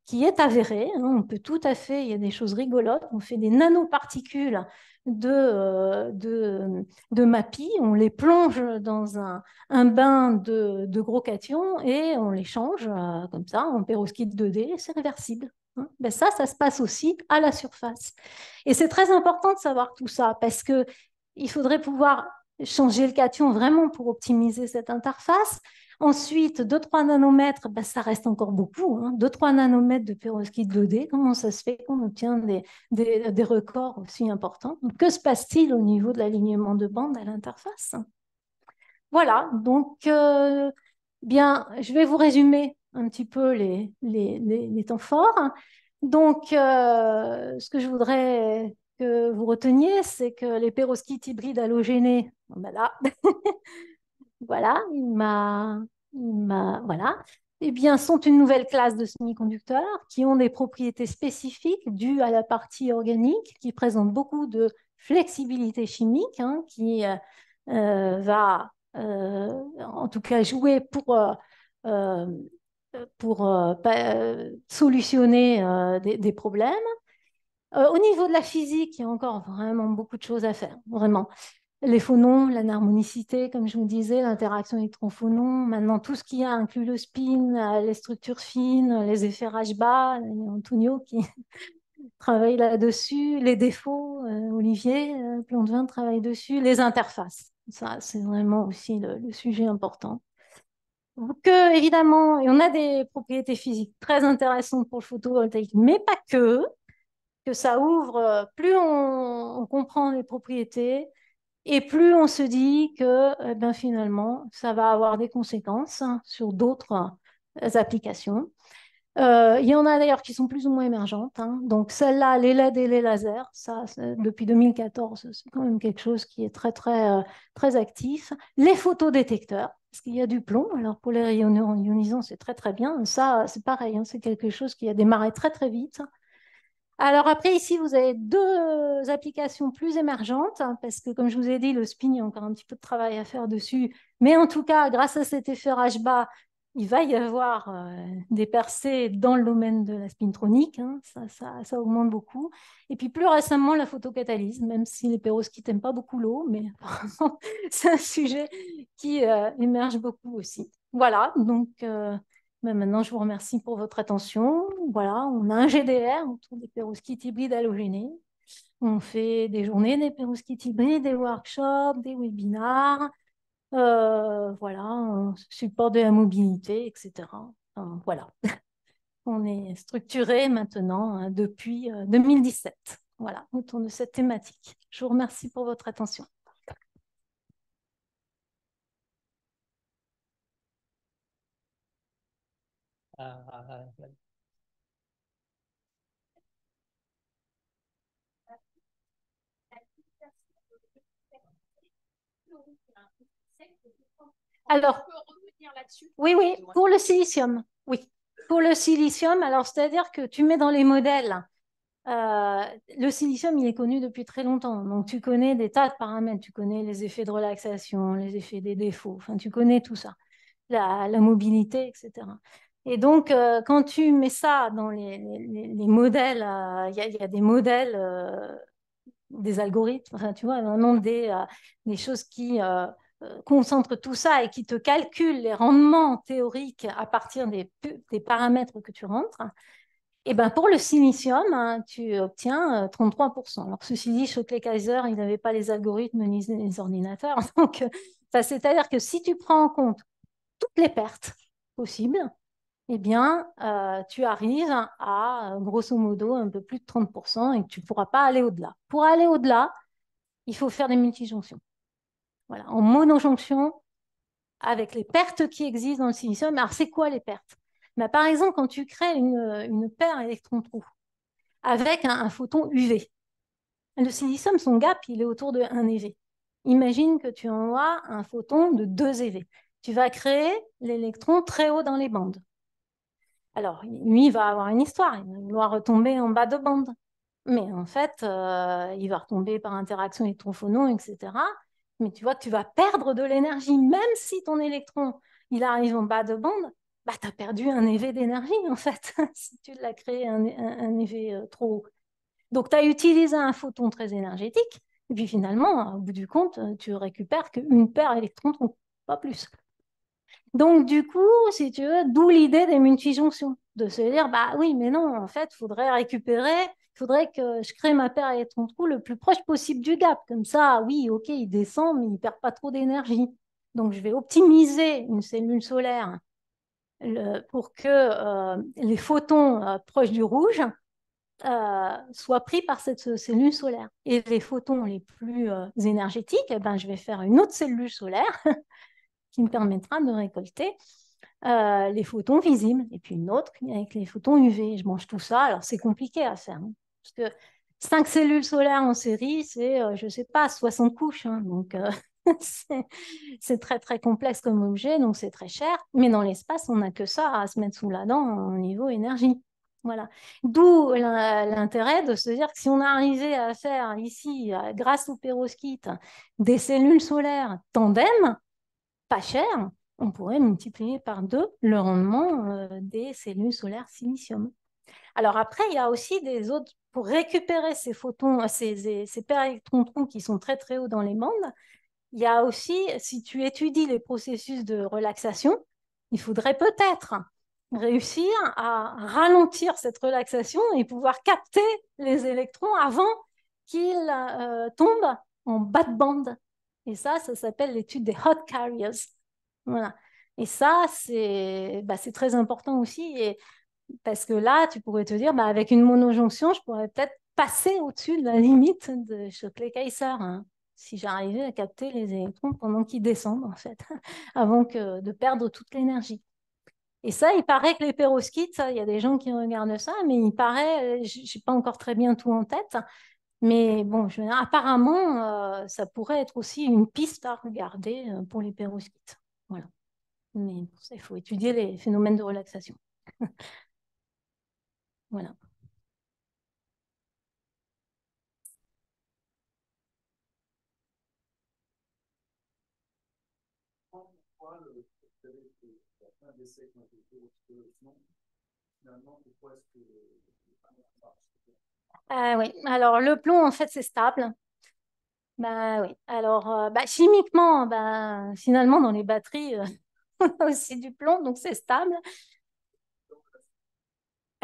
qui est avéré. Hein. On peut tout à fait, il y a des choses rigolotes, on fait des nanoparticules de, euh, de, de MAPI, on les plonge dans un, bain de, gros cations et on les change euh, comme ça en perovskite 2D, c'est réversible. Hein. Ben ça, ça se passe aussi à la surface. Et c'est très important de savoir tout ça parce que il faudrait pouvoir changer le cation vraiment pour optimiser cette interface. Ensuite, 2-3 nanomètres, ben ça reste encore beaucoup. Hein. 2-3 nanomètres de perovskite 2D, comment ça se fait qu'on obtient des, des, records aussi importants? Que se passe-t-il au niveau de l'alignement de bande à l'interface? Voilà, donc euh, bien, je vais vous résumer un petit peu les, les, temps forts. Donc, euh, ce que je voudrais que vous reteniez, c'est que les pérovskites hybrides halogénés, ben là, voilà, il voilà, eh bien, sont une nouvelle classe de semi-conducteurs qui ont des propriétés spécifiques dues à la partie organique, qui présente beaucoup de flexibilité chimique, hein, qui euh, euh, va en tout cas jouer pour pour euh, euh, solutionner euh, des, problèmes. au niveau de la physique, il y a encore vraiment beaucoup de choses à faire, vraiment. Les phonons, l'anharmonicité, comme je vous disais, l'interaction électron-phonon. Maintenant, tout ce qui a inclus le spin, les structures fines, les effets Rajba, Antonio qui travaille là-dessus, les défauts, Olivier Plantevin travaille dessus, les interfaces. Ça, c'est vraiment aussi le sujet important que, évidemment, on a des propriétés physiques très intéressantes pour le photovoltaïque, mais pas que, que ça ouvre, euh, plus on, comprend les propriétés, et plus on se dit que eh ben, finalement, ça va avoir des conséquences hein, sur d'autres euh, applications. Euh, il y en a d'ailleurs qui sont plus ou moins émergentes. Hein. Donc celle-là, les LED et les lasers, ça, depuis 2014, c'est quand même quelque chose qui est très, très, très actif. Les photodétecteurs, parce qu'il y a du plomb. Alors pour les rayons ionisants, c'est très très bien. Ça, c'est pareil, hein, c'est quelque chose qui a démarré très très vite. Alors après, ici, vous avez deux applications plus émergentes, hein, parce que comme je vous ai dit, le spin, il y a encore un petit peu de travail à faire dessus. Mais en tout cas, grâce à cet effet bas il va y avoir euh, des percées dans le domaine de la spintronique, hein, ça, augmente beaucoup. Et puis plus récemment, la photocatalyse, même si les perovskites n'aiment pas beaucoup l'eau, mais c'est un sujet qui euh, émerge beaucoup aussi. Voilà, donc euh, maintenant je vous remercie pour votre attention. Voilà, on a un GDR autour des perovskites hybrides halogénés. On fait des journées des perovskites hybrides, des workshops, des webinars. Euh, voilà, support de la mobilité, etc. voilà. On est structuré maintenant hein, depuis 2017. Euh, voilà, autour de cette thématique. Je vous remercie pour votre attention. Alors, oui, oui, pour le silicium, oui. Pour le silicium, alors c'est-à-dire que tu mets dans les modèles, euh, le silicium, il est connu depuis très longtemps. Donc, tu connais des tas de paramètres. Tu connais les effets de relaxation, les effets des défauts. Enfin, tu connais tout ça. La, mobilité, etc. Et donc, euh, quand tu mets ça dans les, modèles, euh, il y, a des modèles, des algorithmes, enfin, tu vois, vraiment des, des choses qui euh, concentre tout ça et qui te calcule les rendements théoriques à partir des, paramètres que tu rentres, et eh ben pour le silicium, hein, tu obtiens 33%. Euh, Alors ceci dit, Shockley Kaiser, ils n'avaient pas les algorithmes ni les ordinateurs. Donc, euh, c'est-à-dire que si tu prends en compte toutes les pertes possibles, eh bien, tu arrives à, grosso modo, un peu plus de 30% et tu ne pourras pas aller au-delà. Pour aller au-delà, il faut faire des multijonctions. Voilà, en monojonction avec les pertes qui existent dans le silicium. Alors, c'est quoi les pertes? Bah, Par exemple, quand tu crées une, paire électron-trou avec un, photon UV, le silicium, son gap, il est autour de 1 EV. Imagine que tu envoies un photon de 2 EV. Tu vas créer l'électron très haut dans les bandes. Alors, lui, il va avoir une histoire. Il va retomber en bas de bande. Mais en fait, euh, il va retomber par interaction électron-phonon, etc mais tu vois tu vas perdre de l'énergie, même si ton électron, il arrive en bas de bande, bah, tu as perdu un EV d'énergie, en fait, si tu l'as créé un, un, euh, trop haut. Donc, tu as utilisé un photon très énergétique, et puis finalement, au bout du compte, tu récupères qu'une paire d'électrons, pas plus. Donc, du coup, si tu veux, d'où l'idée des multijonctions, de se dire, bah oui, mais non, en fait, il faudrait récupérer il faudrait que je crée ma paire électron-trou le plus proche possible du gap. Comme ça, oui, ok, il descend, mais il ne perd pas trop d'énergie. Donc, je vais optimiser une cellule solaire pour que euh, les photons euh, proches du rouge euh, soient pris par cette cellule solaire. Et les photons les plus énergétiques, eh ben, je vais faire une autre cellule solaire qui me permettra de récolter les photons visibles, et puis une autre avec les photons UV. Je mange tout ça, alors c'est compliqué à faire. Hein. Parce que 5 cellules solaires en série, c'est, euh, je ne sais pas, 60 couches. Hein. donc, euh, c'est très, très complexe comme objet, donc c'est très cher. Mais dans l'espace, on n'a que ça à se mettre sous la dent au niveau énergie. Voilà. D'où l'intérêt de se dire que si on arrivait à faire ici, euh, grâce au perovskite, des cellules solaires tandem, pas chères, on pourrait multiplier par deux le rendement des cellules solaires silicium. Alors après, il y a aussi des autres, pour récupérer ces photons, ces, ces, ces électrons qui sont très très hauts dans les bandes, il y a aussi, si tu étudies les processus de relaxation, il faudrait peut-être réussir à ralentir cette relaxation et pouvoir capter les électrons avant qu'ils euh, tombent en bas de bande. Et ça, ça s'appelle l'étude des hot carriers. Voilà. Et ça, c'est bah, très important aussi. Et, parce que là, tu pourrais te dire, bah, avec une monojonction, je pourrais peut-être passer au-dessus de la limite de Shockley-Kaiser, hein, si j'arrivais à capter les électrons pendant qu'ils descendent, en fait, avant que de perdre toute l'énergie. Et ça, il paraît que les pérovskites, il y a des gens qui regardent ça, mais il paraît, euh, je n'ai pas encore très bien tout en tête, mais bon, apparemment, euh, ça pourrait être aussi une piste à regarder euh, pour les pérovskites. Voilà. Mais pour ça, il faut étudier les phénomènes de relaxation. voilà. Ah oui, alors le plomb, en fait, c'est stable. Bah oui, alors euh, bah, chimiquement, bah, finalement, dans les batteries, euh, on a aussi du plomb, donc c'est stable.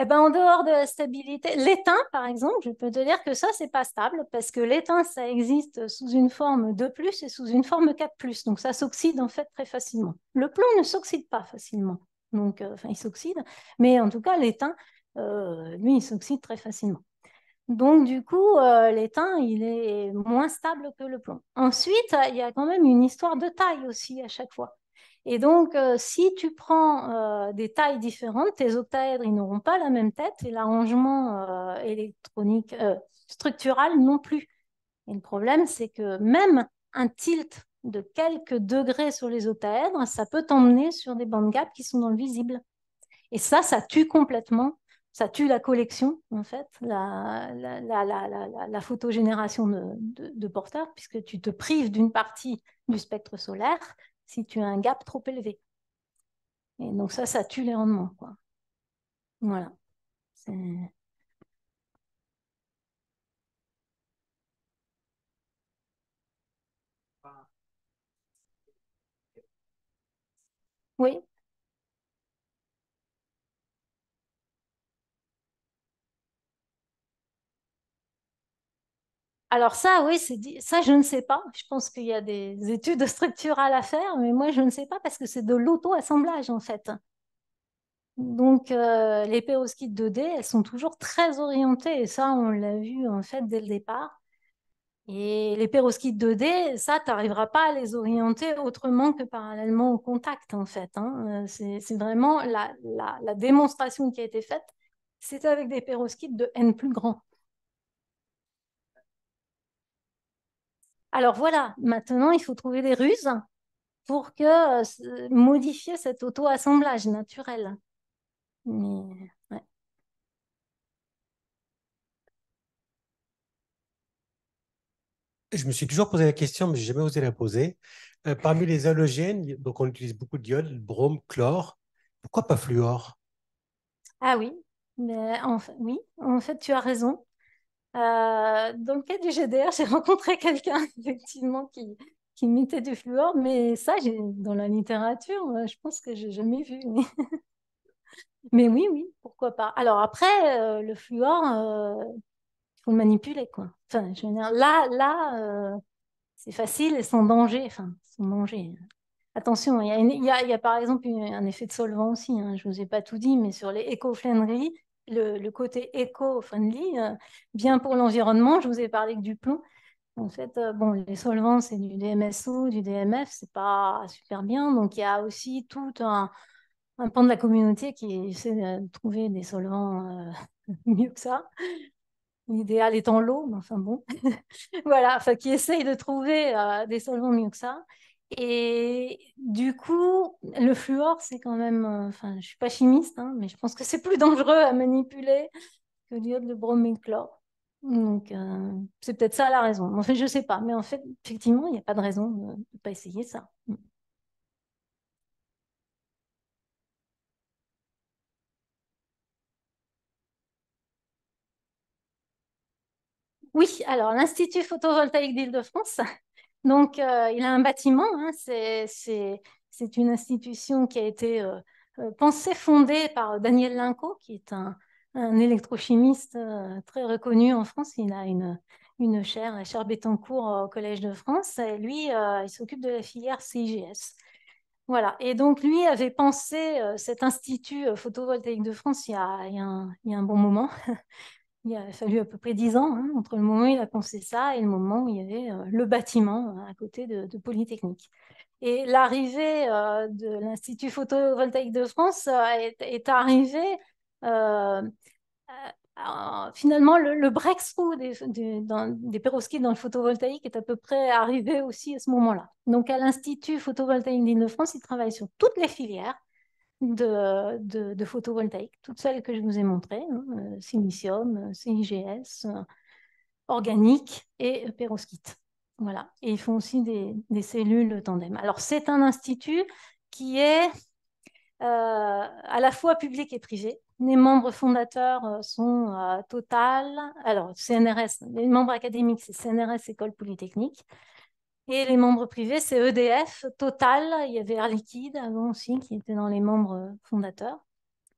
Eh ben, en dehors de la stabilité, l'étain, par exemple, je peux te dire que ça, c'est pas stable parce que l'étain, ça existe sous une forme 2 et sous une forme 4 Donc, ça s'oxyde en fait très facilement. Le plomb ne s'oxyde pas facilement. Donc, euh, enfin, il s'oxyde. Mais en tout cas, l'étain, euh, lui, il s'oxyde très facilement. Donc, du coup, euh, l'étain, il est moins stable que le plomb. Ensuite, il y a quand même une histoire de taille aussi à chaque fois. Et donc, euh, si tu prends euh, des tailles différentes, tes octaèdres, ils n'auront pas la même tête et l'arrangement euh, électronique, structural non plus. Et le problème, c'est que même un tilt de quelques degrés sur les octaèdres, ça peut t'emmener sur des bandes gap qui sont dans le visible. Et ça, ça tue complètement, ça tue la collection, en fait, la, photogénération de porteurs, puisque tu te prives d'une partie du spectre solaire si tu as un gap trop élevé. Et donc ça, ça tue les rendements. Quoi. Voilà. Oui. Alors ça, oui, ça, je ne sais pas. Je pense qu'il y a des études structurales à faire, mais moi, je ne sais pas parce que c'est de l'auto-assemblage, en fait. Donc, euh, les pérovskites 2D, elles sont toujours très orientées, et ça, on l'a vu, en fait, dès le départ. Et les pérovskites 2D, ça, tu n'arriveras pas à les orienter autrement que parallèlement au contact, en fait. Hein. C'est vraiment la, démonstration qui a été faite, c'est avec des pérovskites de n plus grand. Alors voilà, maintenant, il faut trouver des ruses pour que, euh, modifier cet auto-assemblage naturel. Je me suis toujours posé la question, mais je n'ai jamais osé la poser. Euh, parmi les halogènes, donc on utilise beaucoup de d'iode, brome, chlore. Pourquoi pas fluor? Ah oui, mais en fait, oui, en fait, tu as raison. Euh, dans le cas du GDR, j'ai rencontré quelqu'un effectivement qui, qui imitait du fluor, mais ça, dans la littérature, euh, je pense que j'ai jamais vu. Mais oui, oui, pourquoi pas. Alors après, euh, le fluor, il faut le manipuler, quoi. Enfin, là, là, c'est facile et sans danger. Enfin, sans danger. Attention, il y a, par exemple un effet de solvant aussi. Hein, je ne vous ai pas tout dit, mais sur les éco-flâneries, le, côté éco-friendly, euh, bien pour l'environnement. Je vous ai parlé que du plomb. En fait, euh, bon, les solvants, c'est du DMSO, du DMF, c'est pas super bien. Donc, il y a aussi tout un, un pan de la communauté qui essaie de trouver des solvants euh, mieux que ça. L'idéal étant l'eau, mais enfin bon. voilà, enfin, qui essaye de trouver des solvants mieux que ça. Et du coup, le fluor, c'est quand même, euh, enfin, je suis pas chimiste, hein, mais je pense que c'est plus dangereux à manipuler que l'iode de broméchlore. Donc, euh, c'est peut-être ça la raison. En fait, je ne sais pas, mais en fait, effectivement, il n'y a pas de raison de ne pas essayer ça. Mm. Oui, alors l'Institut photovoltaïque d'Île-de-France donc euh, il a un bâtiment, hein, c'est une institution qui a été euh, euh, pensée, fondée par Daniel Linco, qui est un, électrochimiste très reconnu en France. Il a une, une chaire, la chaire Bettencourt au Collège de France, et lui, il s'occupe de la filière CIGS. Voilà, et donc lui avait pensé cet institut photovoltaïque de France il y a un bon moment. Il a fallu à peu près dix ans hein, entre le moment où il a pensé ça et le moment où il y avait euh, le bâtiment euh, à côté de, Polytechnique. Et l'arrivée euh, de l'Institut photovoltaïque de France est, arrivée finalement, le, breakthrough des, des, dans, dans le photovoltaïque est à peu près arrivé aussi à ce moment-là. Donc, à l'Institut photovoltaïque d'Île-de-France, il travaille sur toutes les filières, de, de, photovoltaïque, toutes celles que je vous ai montrées, hein, euh, silicium, euh, CIGS, euh, organique et perovskite. Voilà. Et ils font aussi des, des cellules tandem. Alors, c'est un institut qui est à la fois public et privé. Les membres fondateurs sont Total, alors CNRS, les membres académiques, c'est CNRS École Polytechnique. Et les membres privés, c'est EDF, Total, il y avait Air Liquide avant aussi, qui était dans les membres fondateurs.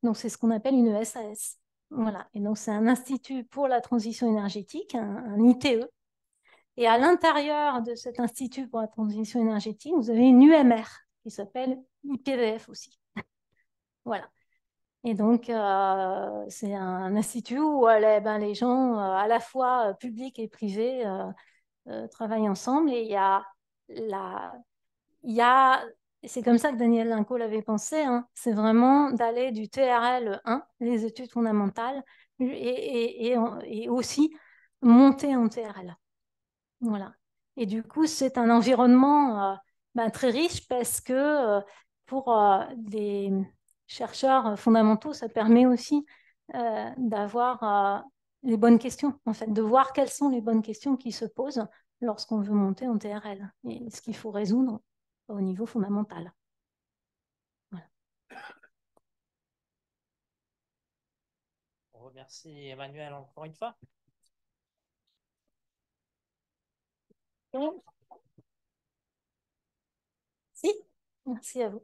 Donc, c'est ce qu'on appelle une SAS. Voilà. Et donc, c'est un institut pour la transition énergétique, un, ITE. Et à l'intérieur de cet institut pour la transition énergétique, vous avez une UMR qui s'appelle IPVF aussi. voilà. Et donc, euh, c'est un institut où ben, les gens, euh, à la fois euh, publics et privés, euh, travaillent ensemble et il y a la, il y a, c'est comme ça que Daniel Linco l'avait pensé, hein, c'est vraiment d'aller du TRL 1, les études fondamentales, et, et, et, aussi monter en TRL. Voilà. Et du coup, c'est un environnement euh, ben, très riche parce que euh, pour des chercheurs fondamentaux, ça permet aussi d'avoir les bonnes questions, en fait, de voir quelles sont les bonnes questions qui se posent lorsqu'on veut monter en TRL et ce qu'il faut résoudre au niveau fondamental. On remercie Emmanuel encore une fois. Si, merci à vous.